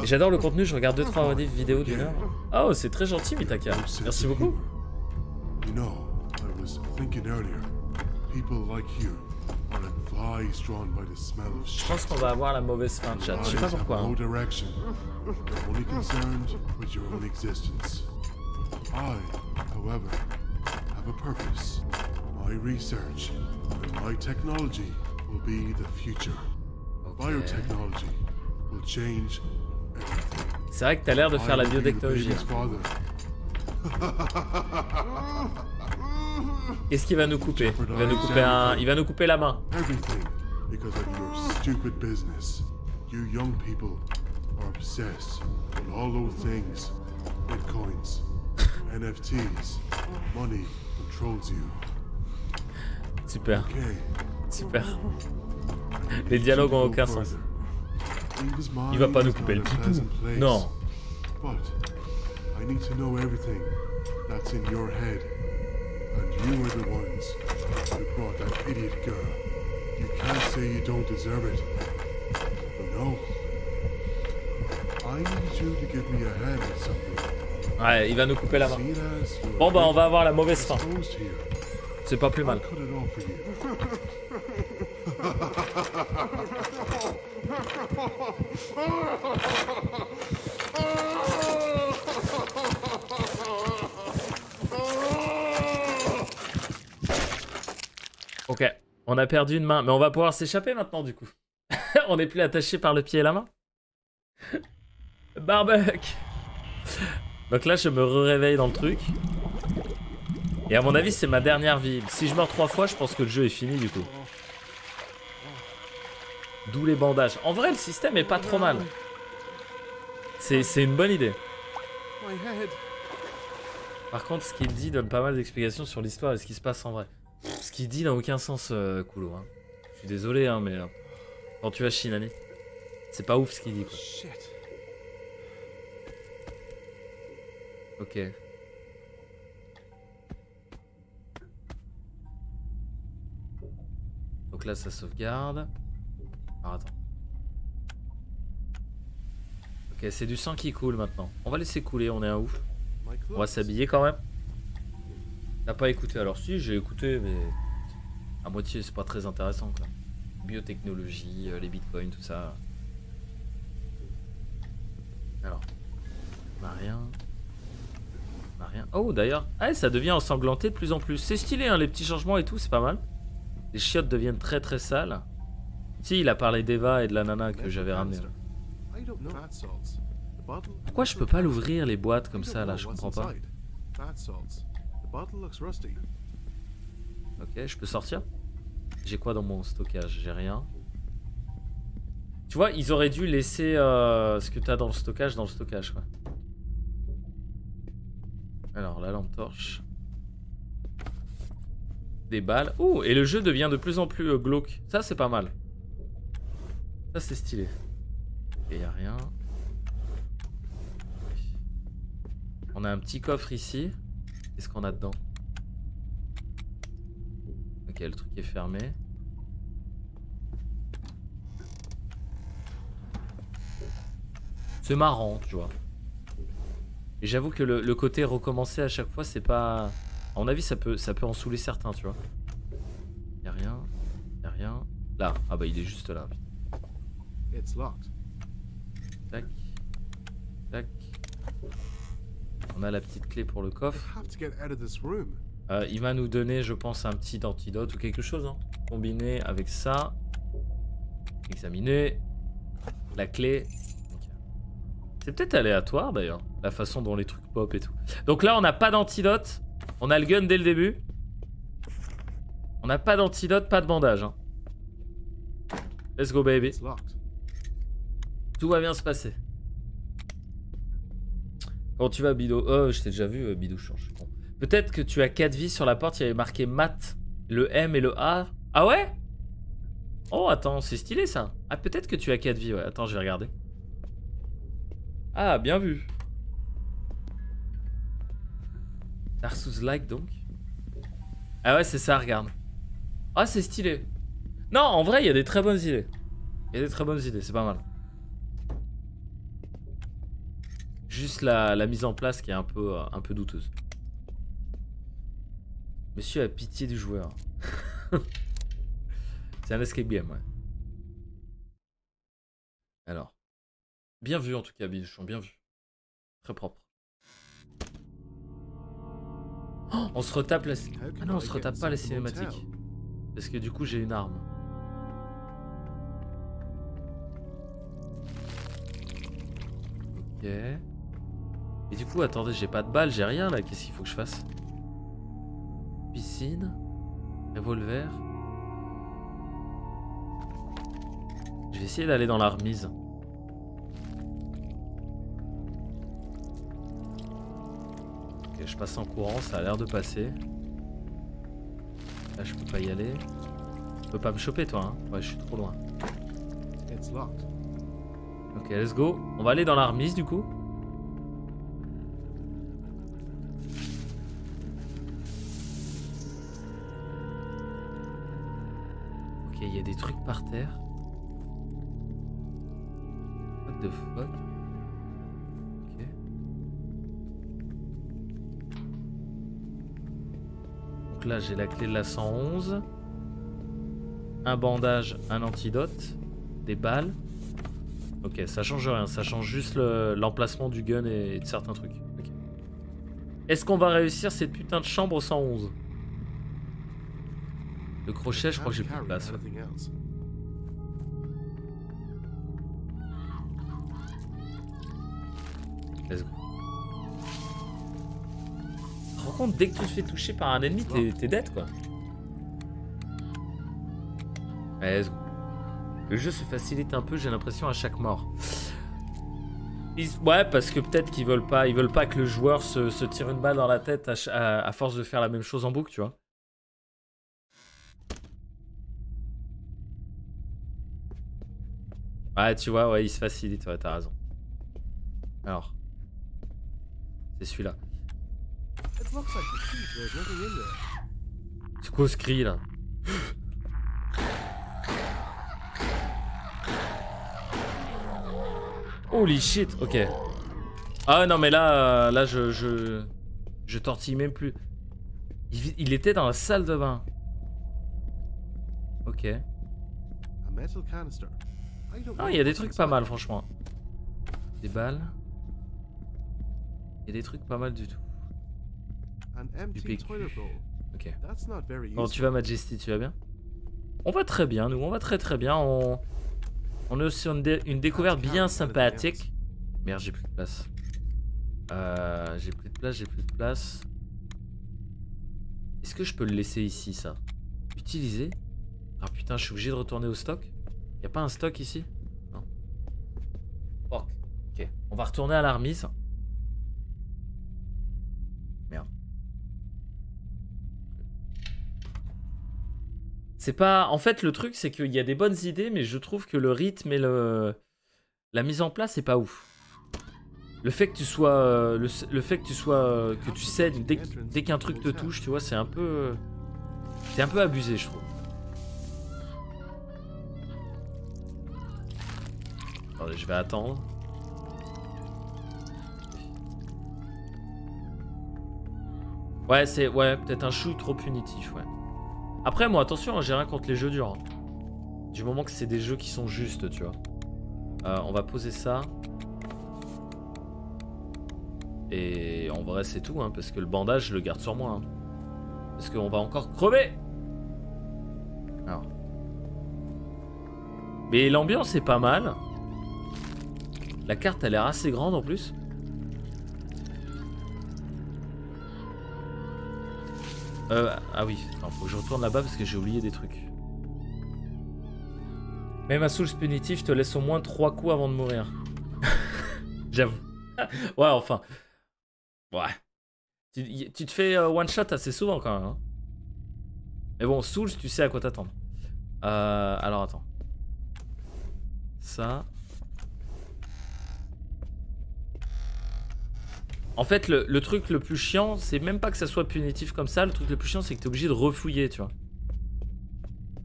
Et J'adore le contenu. Je regarde 2-3 vidéos d'une heure. Oh, c'est très gentil, Mitaka. Merci beaucoup. You know, I was thinking earlier. People like you are like drawn by the smell of Je pense qu'on va avoir la mauvaise fin chat. Je sais pas pourquoi. hein. direction. You're only concerned with your own existence. I, however, have a purpose. My research and my technology will be the future. Biotechnology will change everything. C'est vrai que t'as l'air de faire la I will be the biotechnologie. Qu'est-ce qu'il va nous couper Il va nous couper un, il va nous couper la main. Everything because of your stupid business. You young people are obsessed with all those things. Bitcoins, NFTs, money controls you. Super, super. Les dialogues ont aucun sens. Il va pas nous couper le place, Non. But I need to know everything that's in your head. And you are the ones who brought that idiot girl. You can't say you don't deserve it. But no. I need you to give me a hand with something. Ouais, il va nous couper la main. Bon bah on va avoir la mauvaise fin. C'est pas plus mal. cut it off for you. Ok, On a perdu une main, mais on va pouvoir s'échapper maintenant du coup. on n'est plus attaché par le pied et la main. Barbuck Donc là, je me réveille dans le truc. Et à mon avis, c'est ma dernière vie. Si je meurs trois fois, je pense que le jeu est fini du coup. D'où les bandages. En vrai, le système est pas trop mal. C'est une bonne idée. Par contre, ce qu'il dit donne pas mal d'explications sur l'histoire et ce qui se passe en vrai. Ce qu'il dit n'a aucun sens, euh, Kulo. hein. Je suis désolé, hein, mais euh, quand tu vas Shinane, c'est pas ouf ce qu'il dit. Quoi. Shit. Ok. Donc là, ça sauvegarde. Alors attends. Ok, c'est du sang qui coule maintenant. On va laisser couler, on est un ouf. On va s'habiller quand même. T'as pas écouté Alors si, j'ai écouté, mais à moitié, c'est pas très intéressant quoi. Biotechnologie, euh, les bitcoins, tout ça. Alors, on a rien. On a rien. Oh d'ailleurs, ah, ça devient ensanglanté de plus en plus. C'est stylé, hein, les petits changements et tout, c'est pas mal. Les chiottes deviennent très très sales. Si, il a parlé d'Eva et de la nana que j'avais ramené. Pourquoi je peux pas l'ouvrir les boîtes comme ça là? Je comprends pas. Ok, je peux sortir J'ai quoi dans mon stockage? J'ai rien. Tu vois, ils auraient dû laisser euh, ce que t'as dans le stockage dans le stockage, quoi. Alors, la lampe torche. Des balles. Ouh, et le jeu devient de plus en plus euh, glauque. Ça, c'est pas mal. Ça, c'est stylé. Et y a rien. On a un petit coffre ici. Qu'est-ce qu'on a dedans? Ok, le truc est fermé. C'est marrant, tu vois. Et j'avoue que le, le côté recommencer à chaque fois, c'est pas. À mon avis, ça peut, ça peut en saouler certains, tu vois. Y'a rien. Y'a rien. Là. Ah bah, il est juste là. It's locked. Tac. Tac. On a la petite clé pour le coffre. Euh, il va nous donner, je pense, un petit antidote ou quelque chose. Hein. Combiné avec ça. Examiner. La clé. C'est peut-être aléatoire d'ailleurs, la façon dont les trucs pop et tout. Donc là, on n'a pas d'antidote. On a le gun dès le début. On n'a pas d'antidote, pas de bandage. hein. Let's go, baby. Tout va bien se passer. Quand tu vas, Bidou Oh, je t'ai déjà vu, euh, Bidou, je suis con. Peut-être que tu as 4 vies sur la porte, il y avait marqué mat, le M et le A. Ah ouais? Oh, attends, c'est stylé ça. Ah, peut-être que tu as 4 vies, ouais. Attends, je vais regarder. Ah, bien vu. Tarsus like donc. Ah ouais, c'est ça, regarde. Ah, c'est stylé. Non, en vrai, il y a des très bonnes idées. Il y a des très bonnes idées, c'est pas mal. Juste la, la mise en place qui est un peu, euh, douteuse. Monsieur a pitié du joueur. c'est un escape game, ouais. Alors. Bien vu en tout cas, Bichon, bien vu. Très propre. Oh, on se retape la... Ah non, on se retape pas les cinématiques. Parce que du coup, j'ai une arme. Ok. Et du coup, attendez, j'ai pas de balles, j'ai rien là. Qu'est-ce qu'il faut que je fasse? Piscine Revolver Je vais essayer d'aller dans la remise. Ok, je passe en courant, ça a l'air de passer. Là, je peux pas y aller. Tu peux pas me choper, toi, hein? Ouais, je suis trop loin. Ok, let's go. On va aller dans la remise, du coup. Là, j'ai la clé de la 111. Un bandage, un antidote. Des balles. Ok, ça change rien, ça change juste le- l'emplacement du gun et, de certains trucs. Est-ce qu'on va réussir cette putain de chambre 111 Le crochet, je crois que j'ai plus de place. Dès que tu te fais toucher par un ennemi, t'es dead quoi. Le jeu se facilite un peu, j'ai l'impression, à chaque mort. Ouais, parce que peut-être qu'ils veulent pas, ils veulent pas que le joueur se, tire une balle dans la tête à- à force de faire la même chose en boucle, tu vois. Ouais, tu vois, ouais, il se facilite, ouais, t'as raison. Alors. C'est celui-là. C'est quoi ce cri là? Holy shit, ok. Ah non mais là, euh, là je, je, je tortille même plus. Il, il était dans la salle de bain. Ok. Ah, il y a des trucs pas mal franchement. Des balles. Il y a des trucs pas mal du tout. Empty PQ. Ok. Useful. tu vas Majesty, tu vas bien? On va très bien, nous, on va très très bien. On, on est sur une, dé- une découverte bien sympathique. Merde, j'ai plus de place. Euh, j'ai plus de place, j'ai plus de place. Est-ce que je peux le laisser ici, ça? Utiliser? Ah putain, je suis obligé de retourner au stock Y a pas un stock ici? Non. Fuck. Ok, on va retourner à l'armise. C'est pas. En fait, le truc, c'est qu'il y a des bonnes idées, mais je trouve que le rythme et le. La mise en place, c'est pas ouf. Le fait que tu sois. euh, Le, fait que tu sois. euh, Que tu cèdes dès, dès qu'un truc te touche, tu vois, c'est un peu. C'est un peu abusé, je trouve. Attendez, je vais attendre. Ouais, c'est. Ouais, peut-être un chou trop punitif, ouais. Après, moi, attention, hein, j'ai rien contre les jeux durs. hein. Du moment que c'est des jeux qui sont justes, tu vois. Euh, on va poser ça. Et en vrai, c'est tout, hein, parce que le bandage, je le garde sur moi. hein. Parce qu'on va encore crever. Alors. Mais l'ambiance est pas mal. La carte a l'air assez grande en plus. Euh, ah oui, faut que je retourne là-bas parce que j'ai oublié des trucs. Même un Souls punitif te laisse au moins 3 coups avant de mourir. J'avoue. ouais, enfin. Ouais. Tu te fais euh, one shot assez souvent quand même. hein. Mais bon, Souls, tu sais à quoi t'attendre. Euh, alors attends. Ça. En fait, le, truc le plus chiant, c'est même pas que ça soit punitif comme ça. Le truc le plus chiant, c'est que t'es obligé de refouiller, tu vois.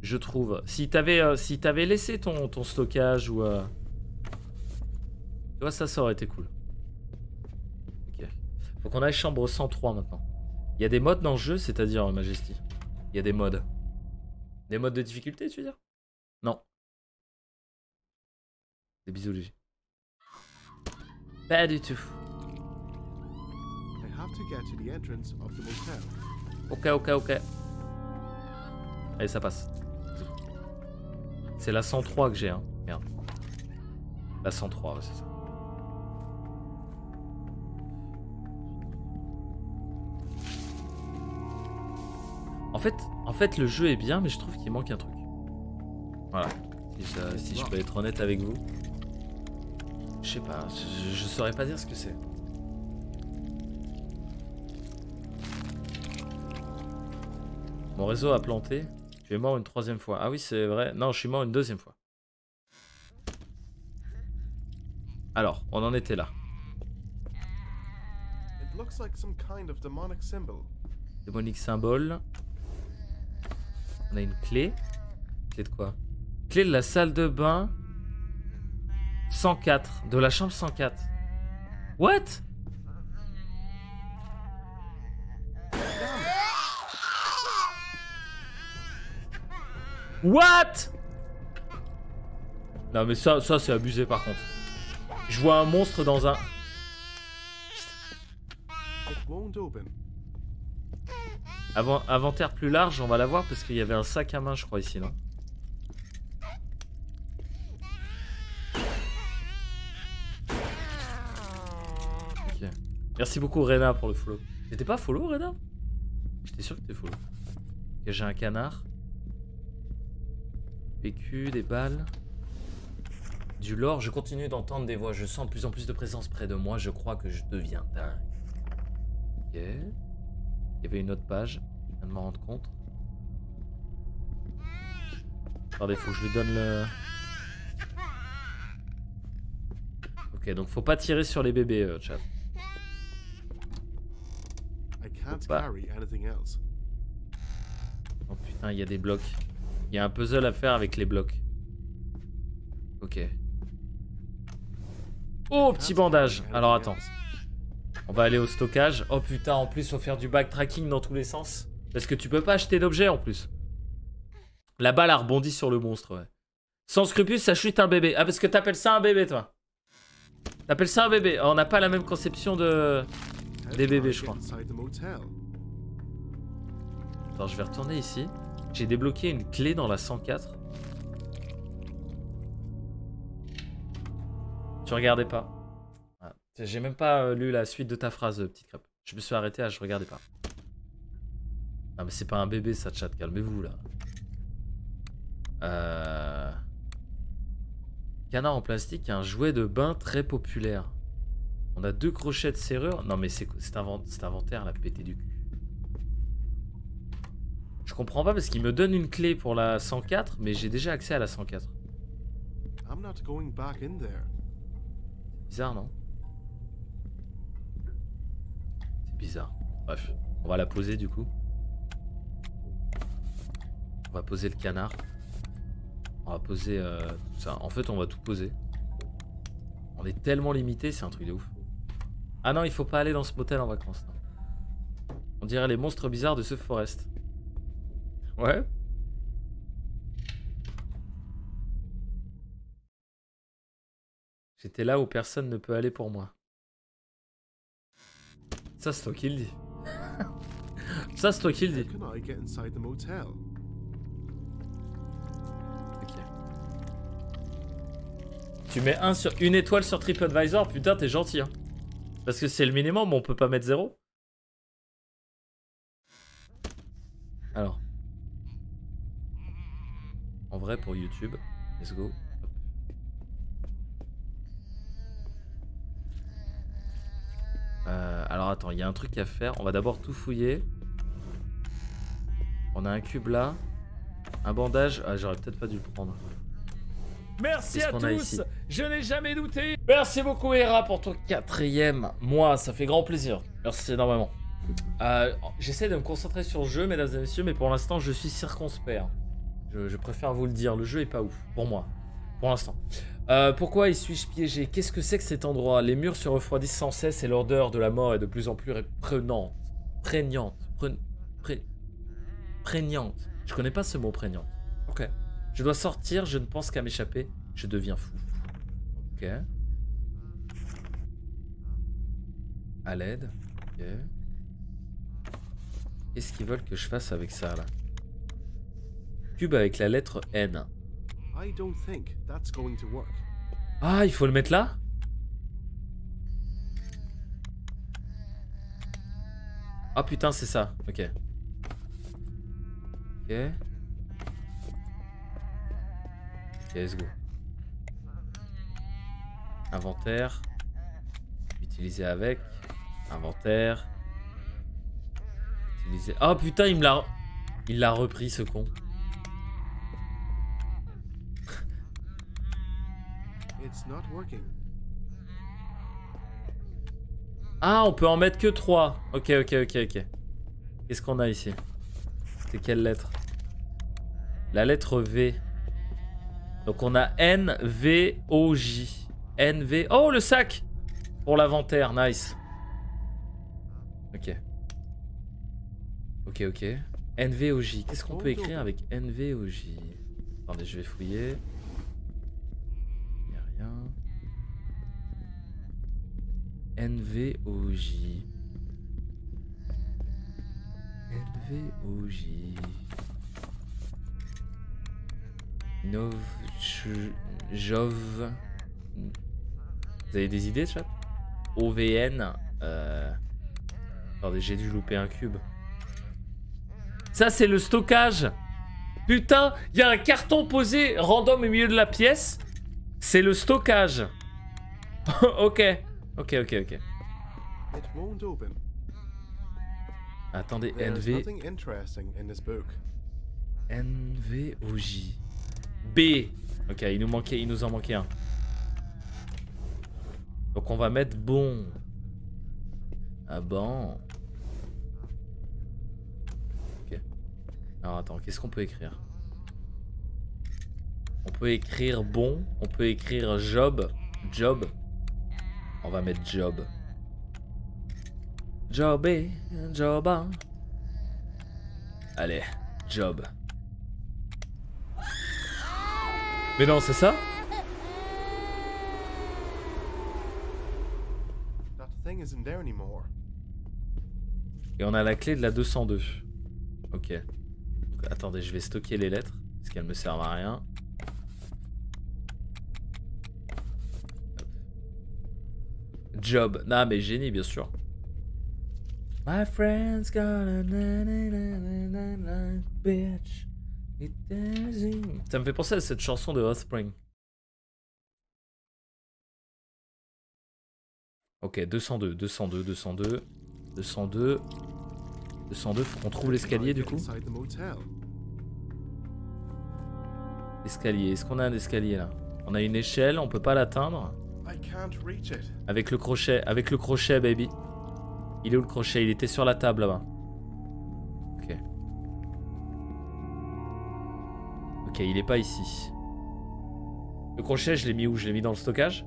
Je trouve. Si t'avais euh, si t'avais laissé ton, stockage ou. euh, Tu vois, ça, ça aurait été cool. Ok. Faut qu'on aille chambre 103 maintenant. Il y a des modes dans le jeu, c'est-à-dire, euh, Majesty. Il y a des modes. Des modes de difficulté, tu veux dire? Non. Des bisous. Pas du tout. Ok, ok, ok. Allez, ça passe. C'est la 103 que j'ai, hein. Merde. La 103, ouais, c'est ça. En fait, en fait, le jeu est bien, mais je trouve qu'il manque un truc. Voilà. Si je, si je peux être honnête avec vous. Je sais pas, je, je saurais pas dire ce que c'est. Mon réseau a planté. Tu es mort une troisième fois. Ah oui, c'est vrai. Non, je suis mort une deuxième fois. Alors, on en était là. It looks like some kind of demonic symbol. Démonique symbole. On a une clé. Clé de quoi? Clé de la salle de bain. 104. De la chambre 104. What? What? Non mais ça, ça c'est abusé par contre. Je vois un monstre dans un... Avant, inventaire plus large, on va la voir parce qu'il y avait un sac à main, je crois, ici, non? Ok. Merci beaucoup, Rena, pour le follow. T'étais pas follow, Rena? J'étais sûr que t'étais follow. J'ai un canard. PQ, des balles. Du lore, je continue d'entendre des voix. Je sens de plus en plus de présence près de moi. Je crois que je deviens dingue. Ok. Il y avait une autre page. Je viens de m'en rendre compte. Attendez, faut que je lui donne le. Ok, donc faut pas tirer sur les bébés, euh, chat. I can't Pas. carry anything else. Oh putain, il y a des blocs. Il y a un puzzle à faire avec les blocs. Ok. Oh, petit bandage. Alors attends. On va aller au stockage. Oh putain, en plus, faut faire du backtracking dans tous les sens. Parce que tu peux pas acheter d'objets en plus. La balle a rebondi sur le monstre, ouais. Sans scrupule, ça chute un bébé. Ah, parce que t'appelles ça un bébé, toi. T'appelles ça un bébé. Oh, on n'a pas la même conception de. Des bébés, je crois. Attends, je vais retourner ici. J'ai débloqué une clé dans la 104. Tu regardais pas. Ah, J'ai même pas euh, lu la suite de ta phrase, euh, petite crêpe. Je me suis arrêté à je regardais pas. Ah mais c'est pas un bébé ça, chat, calmez-vous là. Euh... Canard en plastique, un jouet de bain très populaire. On a deux crochets de serrure. Non mais c'est cet invent- cet inventaire là pété du cul. Je comprends pas parce qu'il me donne une clé pour la 104, mais j'ai déjà accès à la 104. I'm not going back in there. Bizarre, non? C'est bizarre. Bref, on va la poser du coup. On va poser le canard. On va poser euh, tout ça. En fait, on va tout poser. On est tellement limité, c'est un truc de ouf. Ah non, il faut pas aller dans ce motel en vacances. non. On dirait les monstres bizarres de ce forest. Ouais. J'étais là où personne ne peut aller pour moi. Ça, c'est toi qui le dis. Ça, c'est toi qui le dis. Ok. Tu mets un sur, une étoile sur TripAdvisor, putain, t'es gentil. Hein. Parce que c'est le minimum, on peut pas mettre zéro. Alors. En vrai, pour YouTube, let's go. Hop. Euh, alors attends, il y a un truc à faire. On va d'abord tout fouiller. On a un cube là. Un bandage. Ah, j'aurais peut-être pas dû le prendre. Merci à tous. Je n'ai jamais douté. Merci beaucoup Hera pour ton quatrième mois. Ça fait grand plaisir. Merci énormément. Euh, J'essaie de me concentrer sur le jeu, mesdames et messieurs, mais pour l'instant, je suis circonspect. Je, préfère vous le dire. Le jeu est pas ouf pour moi. Pour l'instant. Euh, pourquoi y suis-je piégé? Qu'est-ce que c'est que cet endroit? Les murs se refroidissent sans cesse et l'odeur de la mort est de plus en plus prenante. Prégnante. Prégnante. Je connais pas ce mot prégnante. Ok. Je dois sortir, je ne pense qu'à m'échapper. Je deviens fou. Ok. À l'aide. Ok. Qu'est-ce qu'ils veulent que je fasse avec ça là? Cube avec la lettre N. Ah, il faut le mettre là? Ah putain, c'est ça. Ok. Ok. Ok, let's go. Inventaire. Utiliser avec. Inventaire. Utiliser. Oh putain, il me l'a. Il l'a repris ce con. It's not working. Ah, on peut en mettre que 3. Ok, ok, ok, ok. Qu'est-ce qu'on a ici? C'est quelle lettre? La lettre V. Donc on a N, V, O, J. N, V. Oh, le sac Pour l'inventaire, nice. Ok. Ok, ok. N, V, O, J. Qu'est-ce qu'on peut écrire avec N, V, O, J? Attendez, je vais fouiller. Rien. NVOJ. NVOJ. Nov. Ch- Jov. Vous avez des idées, chat? OVN. Euh... Attendez, j'ai dû louper un cube. Ça, c'est le stockage. Putain, il y a un carton posé random au milieu de la pièce. C'est le stockage. ok. Ok, ok, ok. Attendez, NV. NVOJ. B. Ok, il nous manquait, il nous en manquait un. Donc on va mettre bon. Ah bon. Ok. Alors attends, qu'est-ce qu'on peut écrire? On peut écrire bon, on peut écrire job, job. On va mettre job. Jobé, job. Allez, job. Mais non, c'est ça? Et on a la clé de la 202. Ok. Donc, attendez, je vais stocker les lettres. Parce qu'elles me servent à rien. Job. Non, mais génie, bien sûr. My friend's got a bitch. It Ça me fait penser à cette chanson de Offspring. Ok, 202, 202, 202, 202, 202. Faut qu'on trouve l'escalier du coup. Escalier. Est-ce qu'on a un escalier là? On a une échelle, on peut pas l'atteindre. Avec le crochet, avec le crochet, baby. Il est où le crochet? Il était sur la table là-bas. Ok. Ok, il est pas ici. Le crochet, je l'ai mis où? Je l'ai mis dans le stockage?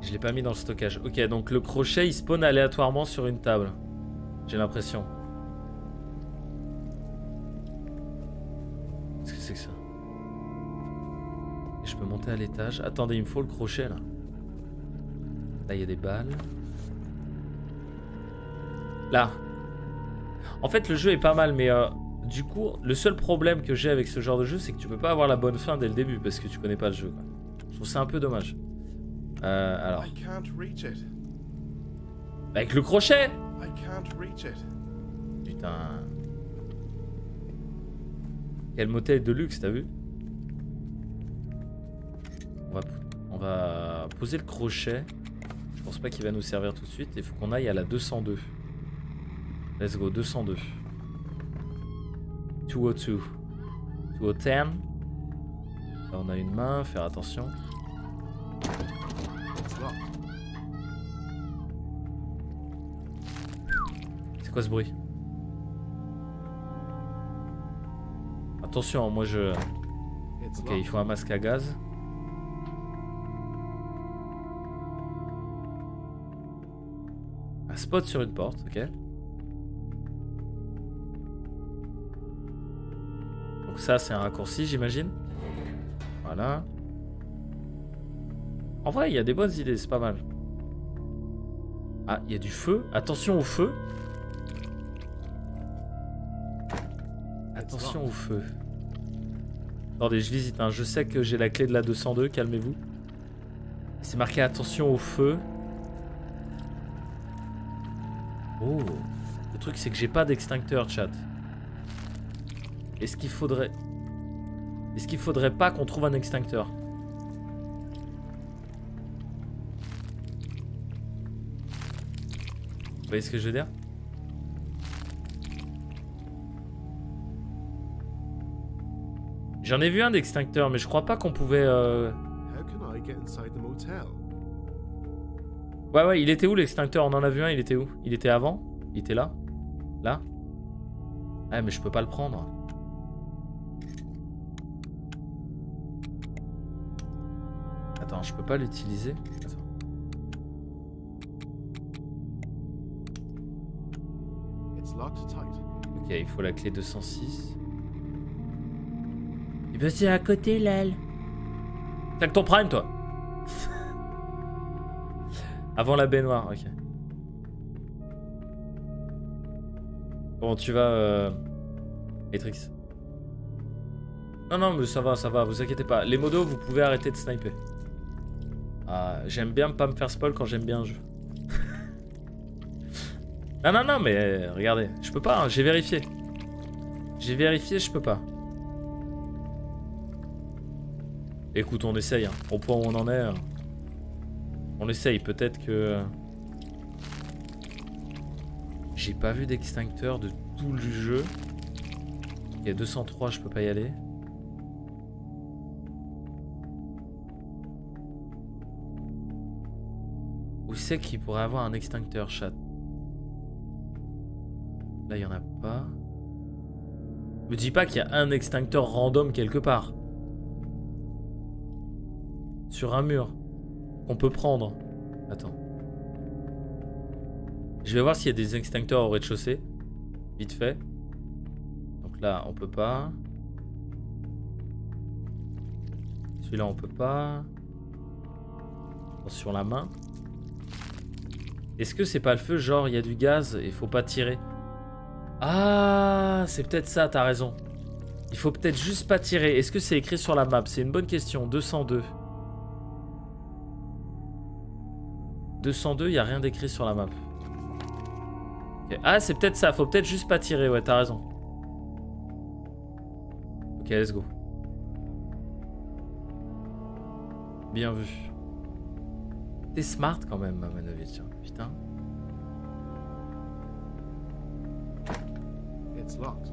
Je l'ai pas mis dans le stockage. Ok, donc le crochet, il spawn aléatoirement sur une table. J'ai l'impression. Peux monter à l'étage. Attendez, il me faut le crochet là. Là, il y a des balles. Là. En fait, le jeu est pas mal, mais euh, du coup, le seul problème que j'ai avec ce genre de jeu, c'est que tu peux pas avoir la bonne fin dès le début parce que tu connais pas le jeu. Quoi. Je trouve ça un peu dommage. Euh, alors, I can't reach it. avec le crochet I can't reach it. Putain. Quel motel de luxe, t'as vu? On va, poser le crochet. Je pense pas qu'il va nous servir tout de suite. Il faut qu'on aille à la 202. Let's go, 202. 202. 210. Là, on a une main, faire attention. C'est quoi ce bruit? Attention, moi je... Ok, il faut un masque à gaz. Spot sur une porte, ok. Donc ça, c'est un raccourci, j'imagine. Voilà. En vrai, il y a des bonnes idées, c'est pas mal. Ah, il y a du feu. Attention au feu. Attention au feu. Attendez, je visite. Hein. Je sais que j'ai la clé de la 202, calmez-vous. C'est marqué attention au feu. Oh. Le truc, c'est que j'ai pas d'extincteur, chat. Est-ce qu'il faudrait... Est-ce qu'il faudrait pas qu'on trouve un extincteur? Vous voyez ce que je veux dire? J'en ai vu un d'extincteur, mais je crois pas qu'on pouvait... euh, Ouais, ouais, il était où l'extincteur? On en a vu un, il était où? Il était avant? Il était là? Là? Ouais, mais je peux pas le prendre. Attends, je peux pas l'utiliser? Ok, il faut la clé 206. Et ben c'est à côté, l'aile. T'as que ton prime, toi Avant la baignoire, ok. Comment tu vas, euh... Matrix? Non, non, mais ça va, ça va, vous inquiétez pas. Les modos, vous pouvez arrêter de sniper. Ah, j'aime bien pas me faire spoil quand j'aime bien un jeu. non, non, non, mais euh, regardez, je peux pas, hein, j'ai vérifié. J'ai vérifié, je peux pas. Écoute, on essaye. Hein. Au point où on en est, euh, on essaye. Peut-être que... J'ai pas vu d'extincteur de tout le jeu. Il y a 203, je peux pas y aller. Où c'est qu'il pourrait avoir un extincteur, chat? Là, il y en a pas. Me dis pas qu'il y a un extincteur random quelque part. Sur un mur. Qu'on peut prendre. Attends. Je vais voir s'il y a des extincteurs au rez-de-chaussée. Vite fait. Donc là, on peut pas. Celui-là, on peut pas. Sur la main. Est-ce que c'est pas le feu? Genre, il y a du gaz et faut pas tirer. Ah, c'est peut-être ça, t'as raison. Il faut peut-être juste pas tirer. Est-ce que c'est écrit sur la map? C'est une bonne question. 202. 202, il y a rien d'écrit sur la map. Ah, c'est peut-être ça. Faut peut-être juste pas tirer. Ouais, t'as raison. Ok, let's go. Bien vu. T'es smart quand même, Mamanovic. hein. Putain. It's locked.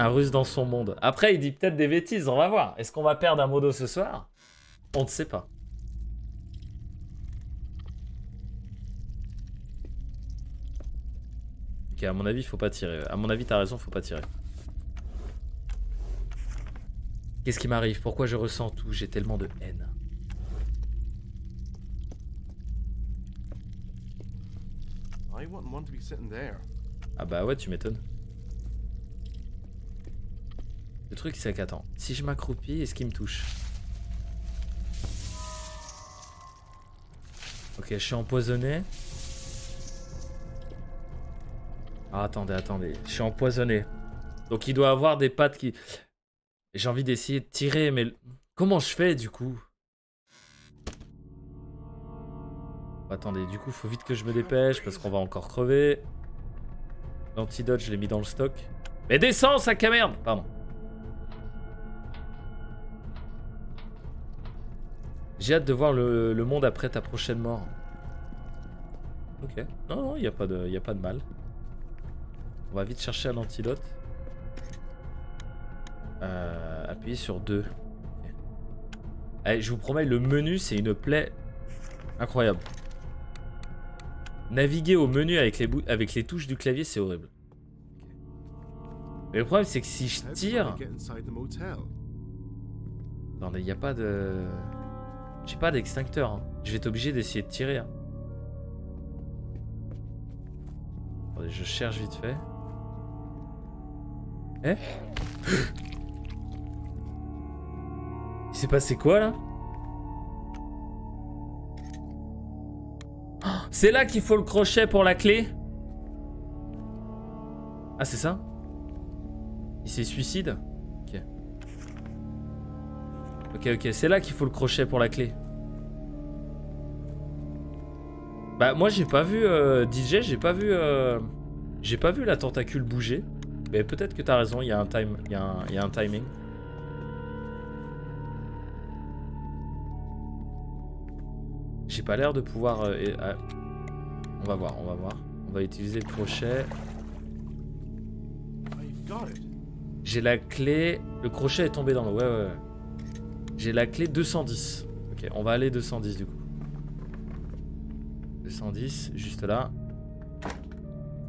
Un russe dans son monde. Après, il dit peut-être des bêtises, on va voir. Est-ce qu'on va perdre un modo ce soir? On ne sait pas. Ok, à mon avis, faut pas tirer. À mon avis, t'as raison, faut pas tirer. Qu'est-ce qui m'arrive? Pourquoi je ressens tout? J'ai tellement de haine. Ah bah ouais, tu m'étonnes. Le truc, c'est qu'attends, si je m'accroupis, est-ce qu'il me touche? Ok, je suis empoisonné. Ah, attendez, attendez. Je suis empoisonné. Donc il doit avoir des pattes qui... J'ai envie d'essayer de tirer, mais... Comment je fais, du coup? Attendez, du coup, faut vite que je me dépêche, parce qu'on va encore crever. L'antidote, je l'ai mis dans le stock. Mais descends, sac à merde Pardon. J'ai hâte de voir le, le monde après ta prochaine mort. Ok. Non, non, il n'y a, pas de- a pas de mal. On va vite chercher un antidote. Euh, appuyez sur 2. Allez, je vous promets, le menu, c'est une plaie incroyable. Naviguer au menu avec les, avec les touches du clavier, c'est horrible. Mais le problème, c'est que si je tire... Attendez, il n'y a pas de... J'ai pas d'extincteur. hein. Je vais être obligé d'essayer de tirer. hein. Attendez, je cherche vite fait. Eh Il s'est passé quoi là? C'est là qu'il faut le crochet pour la clé? Ah c'est ça? Il s'est suicide? Ok, ok, c'est là qu'il faut le crochet pour la clé. Bah moi j'ai pas vu euh, DJ, j'ai pas vu euh, j'ai pas vu la tentacule bouger. Mais peut-être que t'as raison, il y a un time, il y, a un- il y a un timing. J'ai pas l'air de pouvoir. euh, et- ah. On va voir, on va voir. On va utiliser le crochet. It. J'ai la clé. Le crochet est tombé dans l'eau. Ouais, ouais, ouais. J'ai la clé 210. Ok, on va aller 210 du coup. 210, juste là.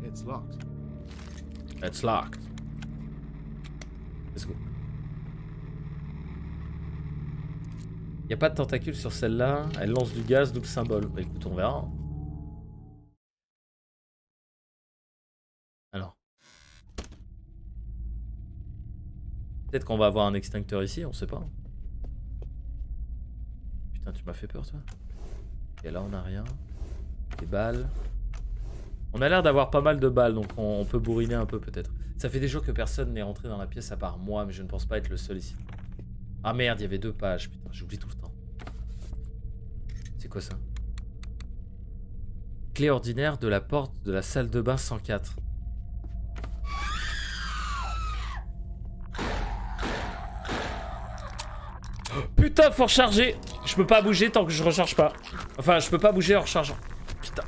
It's locked. It's locked. Let's go. Y a pas de tentacule sur celle-là. Elle lance du gaz, double symbole. Bah écoute, on verra. Alors. Peut-être qu'on va avoir un extincteur ici, on sait pas. Putain, tu m'as fait peur, toi. Et là, on a rien. Des balles. On a l'air d'avoir pas mal de balles, donc on, on peut bourriner un peu peut-être. Ça fait des jours que personne n'est rentré dans la pièce à part moi, mais je ne pense pas être le seul ici. Ah merde, il y avait deux pages, putain, j'oublie tout le temps. C'est quoi ça? Clé ordinaire de la porte de la salle de bain 104. Putain, faut recharger Je peux pas bouger tant que je recharge pas. Enfin, je peux pas bouger en rechargeant. Putain.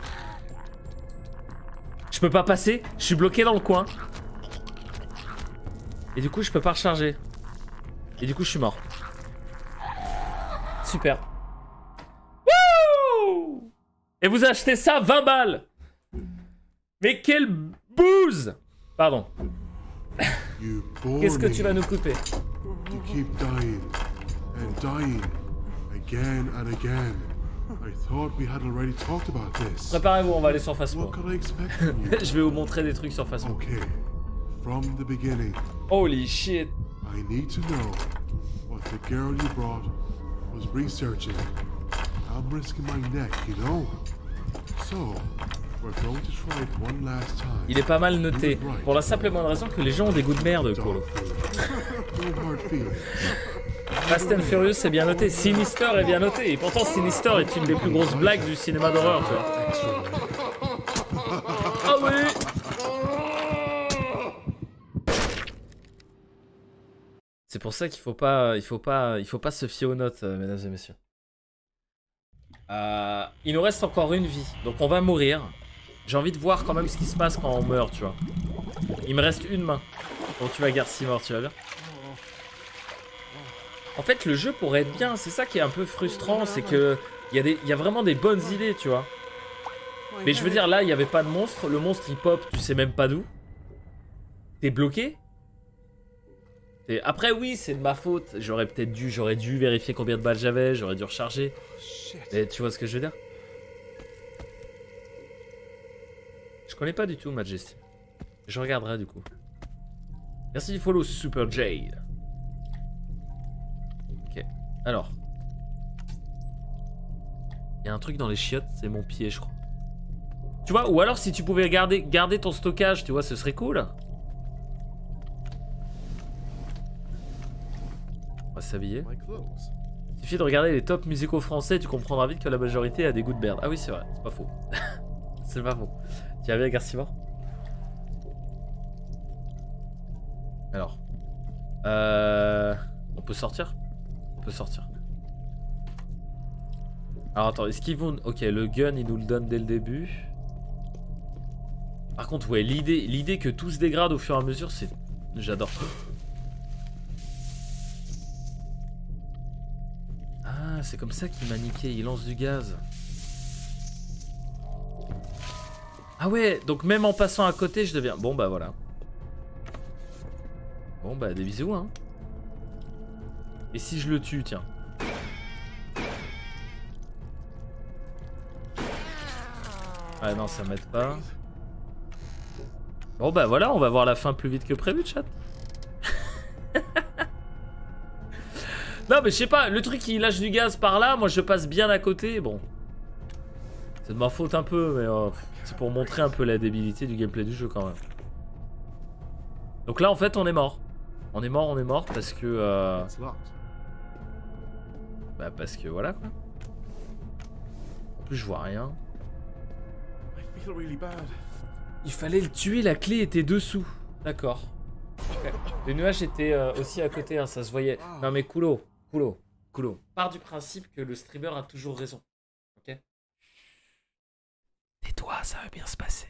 Je peux pas passer, je suis bloqué dans le coin. Et du coup, je peux pas recharger. Et du coup, je suis mort. Super. Wouh Et vous achetez ça 20 balles Mais quelle bouse Pardon. Qu'est-ce que tu vas nous couper? Again and again. I thought we had already talked about this. Préparez-vous, on va aller sur Phasmo. Je vais vous montrer des trucs sur Phasmo. Okay, from the beginning, Holy shit. I need to know what the girl you brought was researching. I'm risking my neck, you know? So, we're going to try it one last time. Il est pas mal noté. Pour la simple et bonne raison que les gens ont des goûts de merde, Colo. Fast and Furious c'est bien noté. Sinister est bien noté. Et pourtant Sinister est une des plus grosses blagues du cinéma d'horreur, tu vois. Ah oui C'est pour ça qu'il faut pas, il faut pas, il faut pas se fier aux notes, euh, mesdames et messieurs. Euh, il nous reste encore une vie, donc on va mourir. J'ai envie de voir quand même ce qui se passe quand on meurt, tu vois. Il me reste une main. Donc tu vas garder mort, tu vas bien. En fait, le jeu pourrait être bien. C'est ça qui est un peu frustrant, c'est que il y, a des- il y a vraiment des bonnes idées, tu vois. Mais je veux dire, là, il n'y avait pas de monstre. Le monstre, il pop, tu sais même pas d'où. T'es bloqué. Et après, oui, c'est de ma faute. J'aurais peut-être dû, j'aurais dû vérifier combien de balles j'avais. J'aurais dû recharger. Mais tu vois ce que je veux dire? Je connais pas du tout Majesty. Je regarderai du coup. Merci du follow Super Jade. Alors. Il y a un truc dans les chiottes, c'est mon pied, je crois. Tu vois, ou alors si tu pouvais garder, garder ton stockage, tu vois, ce serait cool. On va s'habiller. Il suffit de regarder les tops musicaux français, tu comprendras vite que la majorité a des goûts de merde. Ah oui, c'est vrai, c'est pas faux. c'est pas faux. Tu as bien Garcimore Alors. Euh... On peut sortir? Peut sortir. Alors attends, est-ce qu'ils vont... Ok, le gun, il nous le donne dès le début. Par contre, ouais, l'idée l'idée que tout se dégrade au fur et à mesure, c'est... J'adore. Ah, c'est comme ça qu'il m'a niqué, il lance du gaz. Ah ouais, donc même en passant à côté, je deviens... Bon bah voilà. Bon bah des bisous hein. Et si je le tue, tiens. Ah non, ça m'aide pas. Bon bah voilà, on va voir la fin plus vite que prévu, chat. non mais je sais pas, le truc il lâche du gaz par là, moi je passe bien à côté, bon. C'est de ma faute un peu, mais euh, c'est pour montrer un peu la débilité du gameplay du jeu quand même. Donc là en fait on est mort. On est mort, on est mort parce que... euh. Bah parce que voilà quoi. En plus je vois rien. I feel really bad. Il fallait le tuer, la clé était dessous. D'accord. Ok. Le nuage était euh, aussi à côté, hein, ça se voyait. Non mais coulo, coulo, coulo. Part du principe que le streamer a toujours raison. Ok Tais-toi, ça va bien se passer.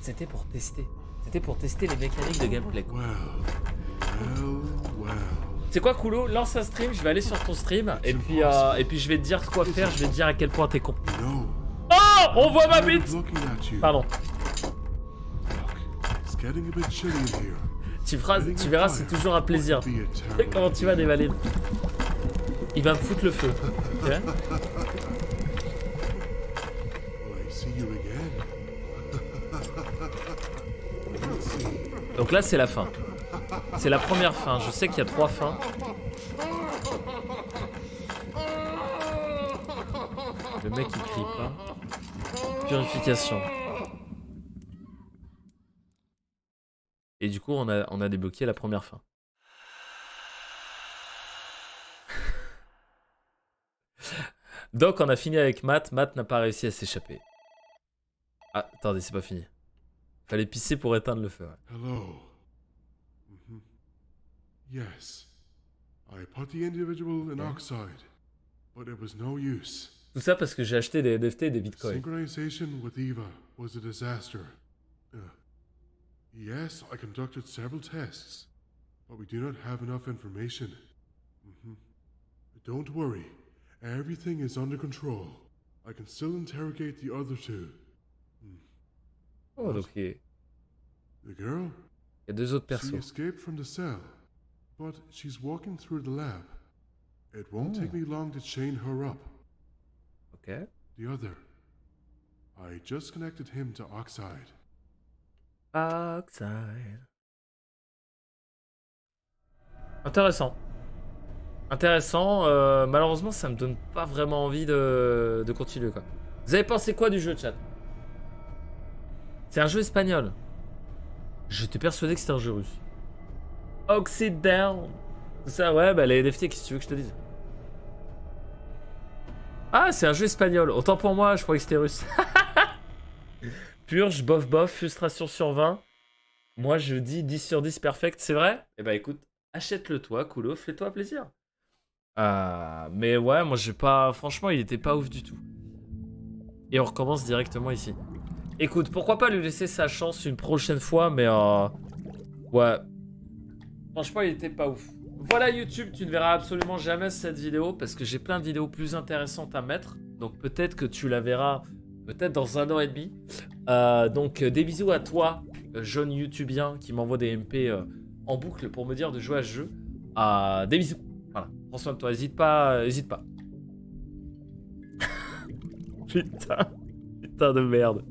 C'était pour tester. C'était pour tester les mécaniques de gameplay. quoi. Well, well, well. C'est quoi Coulo Lance un stream, je vais aller sur ton stream et puis euh, et puis je vais te dire quoi faire, je vais te dire à quel point t'es con. Oh On voit ma bite. Pardon. Tu, feras, tu verras, c'est toujours un plaisir. Comment tu vas dévaler Il va me foutre le feu. Donc là, c'est la fin. C'est la première fin. Je sais qu'il y a trois fins. Le mec il crie pas. Purification. Et du coup, on a, on a débloqué la première fin. Donc, on a fini avec Matt. Matt n'a pas réussi à s'échapper. Ah, attendez, c'est pas fini. Fallait pisser pour éteindre le feu. ouais. Hello. Yes. I put the individual in oxide, but it was no use. Tout ça parce que j'ai acheté des NFT et des bitcoins. Synchronization with Eva was a disaster. Uh, yes, I conducted several tests, but we do not have enough information. Mhm. Don't worry, everything is under control. I can still interrogate the other two. Oh, donc il y a- The girl? il y a deux autres She escaped from the cell, but she's walking through the lab. It won't take me long to chain her up. Ok. The other. I just connected him to Oxide. Oxide. Intéressant. Intéressant. euh, malheureusement, ça me donne pas vraiment envie de, de continuer quoi. Vous avez pensé quoi du jeu, chat? C'est un jeu espagnol. J'étais persuadé que c'était un jeu russe. Oxide Down. Ça, ouais, bah les NFT, qu'est-ce que tu veux que je te dise? Ah, c'est un jeu espagnol. Autant pour moi, je croyais que c'était russe. Purge, bof bof, frustration sur 20. Moi je dis 10 sur 10 perfect, c'est vrai? Eh bah écoute, achète-le toi, Coulo, fais-toi plaisir. Ah, mais ouais, moi j'ai pas. Franchement, il était pas ouf du tout. Et on recommence directement ici. Écoute, pourquoi pas lui laisser sa chance une prochaine fois, mais euh. Ouais. Franchement, il était pas ouf. Voilà YouTube, tu ne verras absolument jamais cette vidéo parce que j'ai plein de vidéos plus intéressantes à mettre. Donc peut-être que tu la verras peut-être dans un an et demi. Euh, donc euh, des bisous à toi, euh, jeune YouTubien qui m'envoie des MP en boucle pour me dire de jouer à ce jeu. Des bisous. Voilà. Prends soin de toi. Hésite pas. Hésite pas. putain. Putain de merde.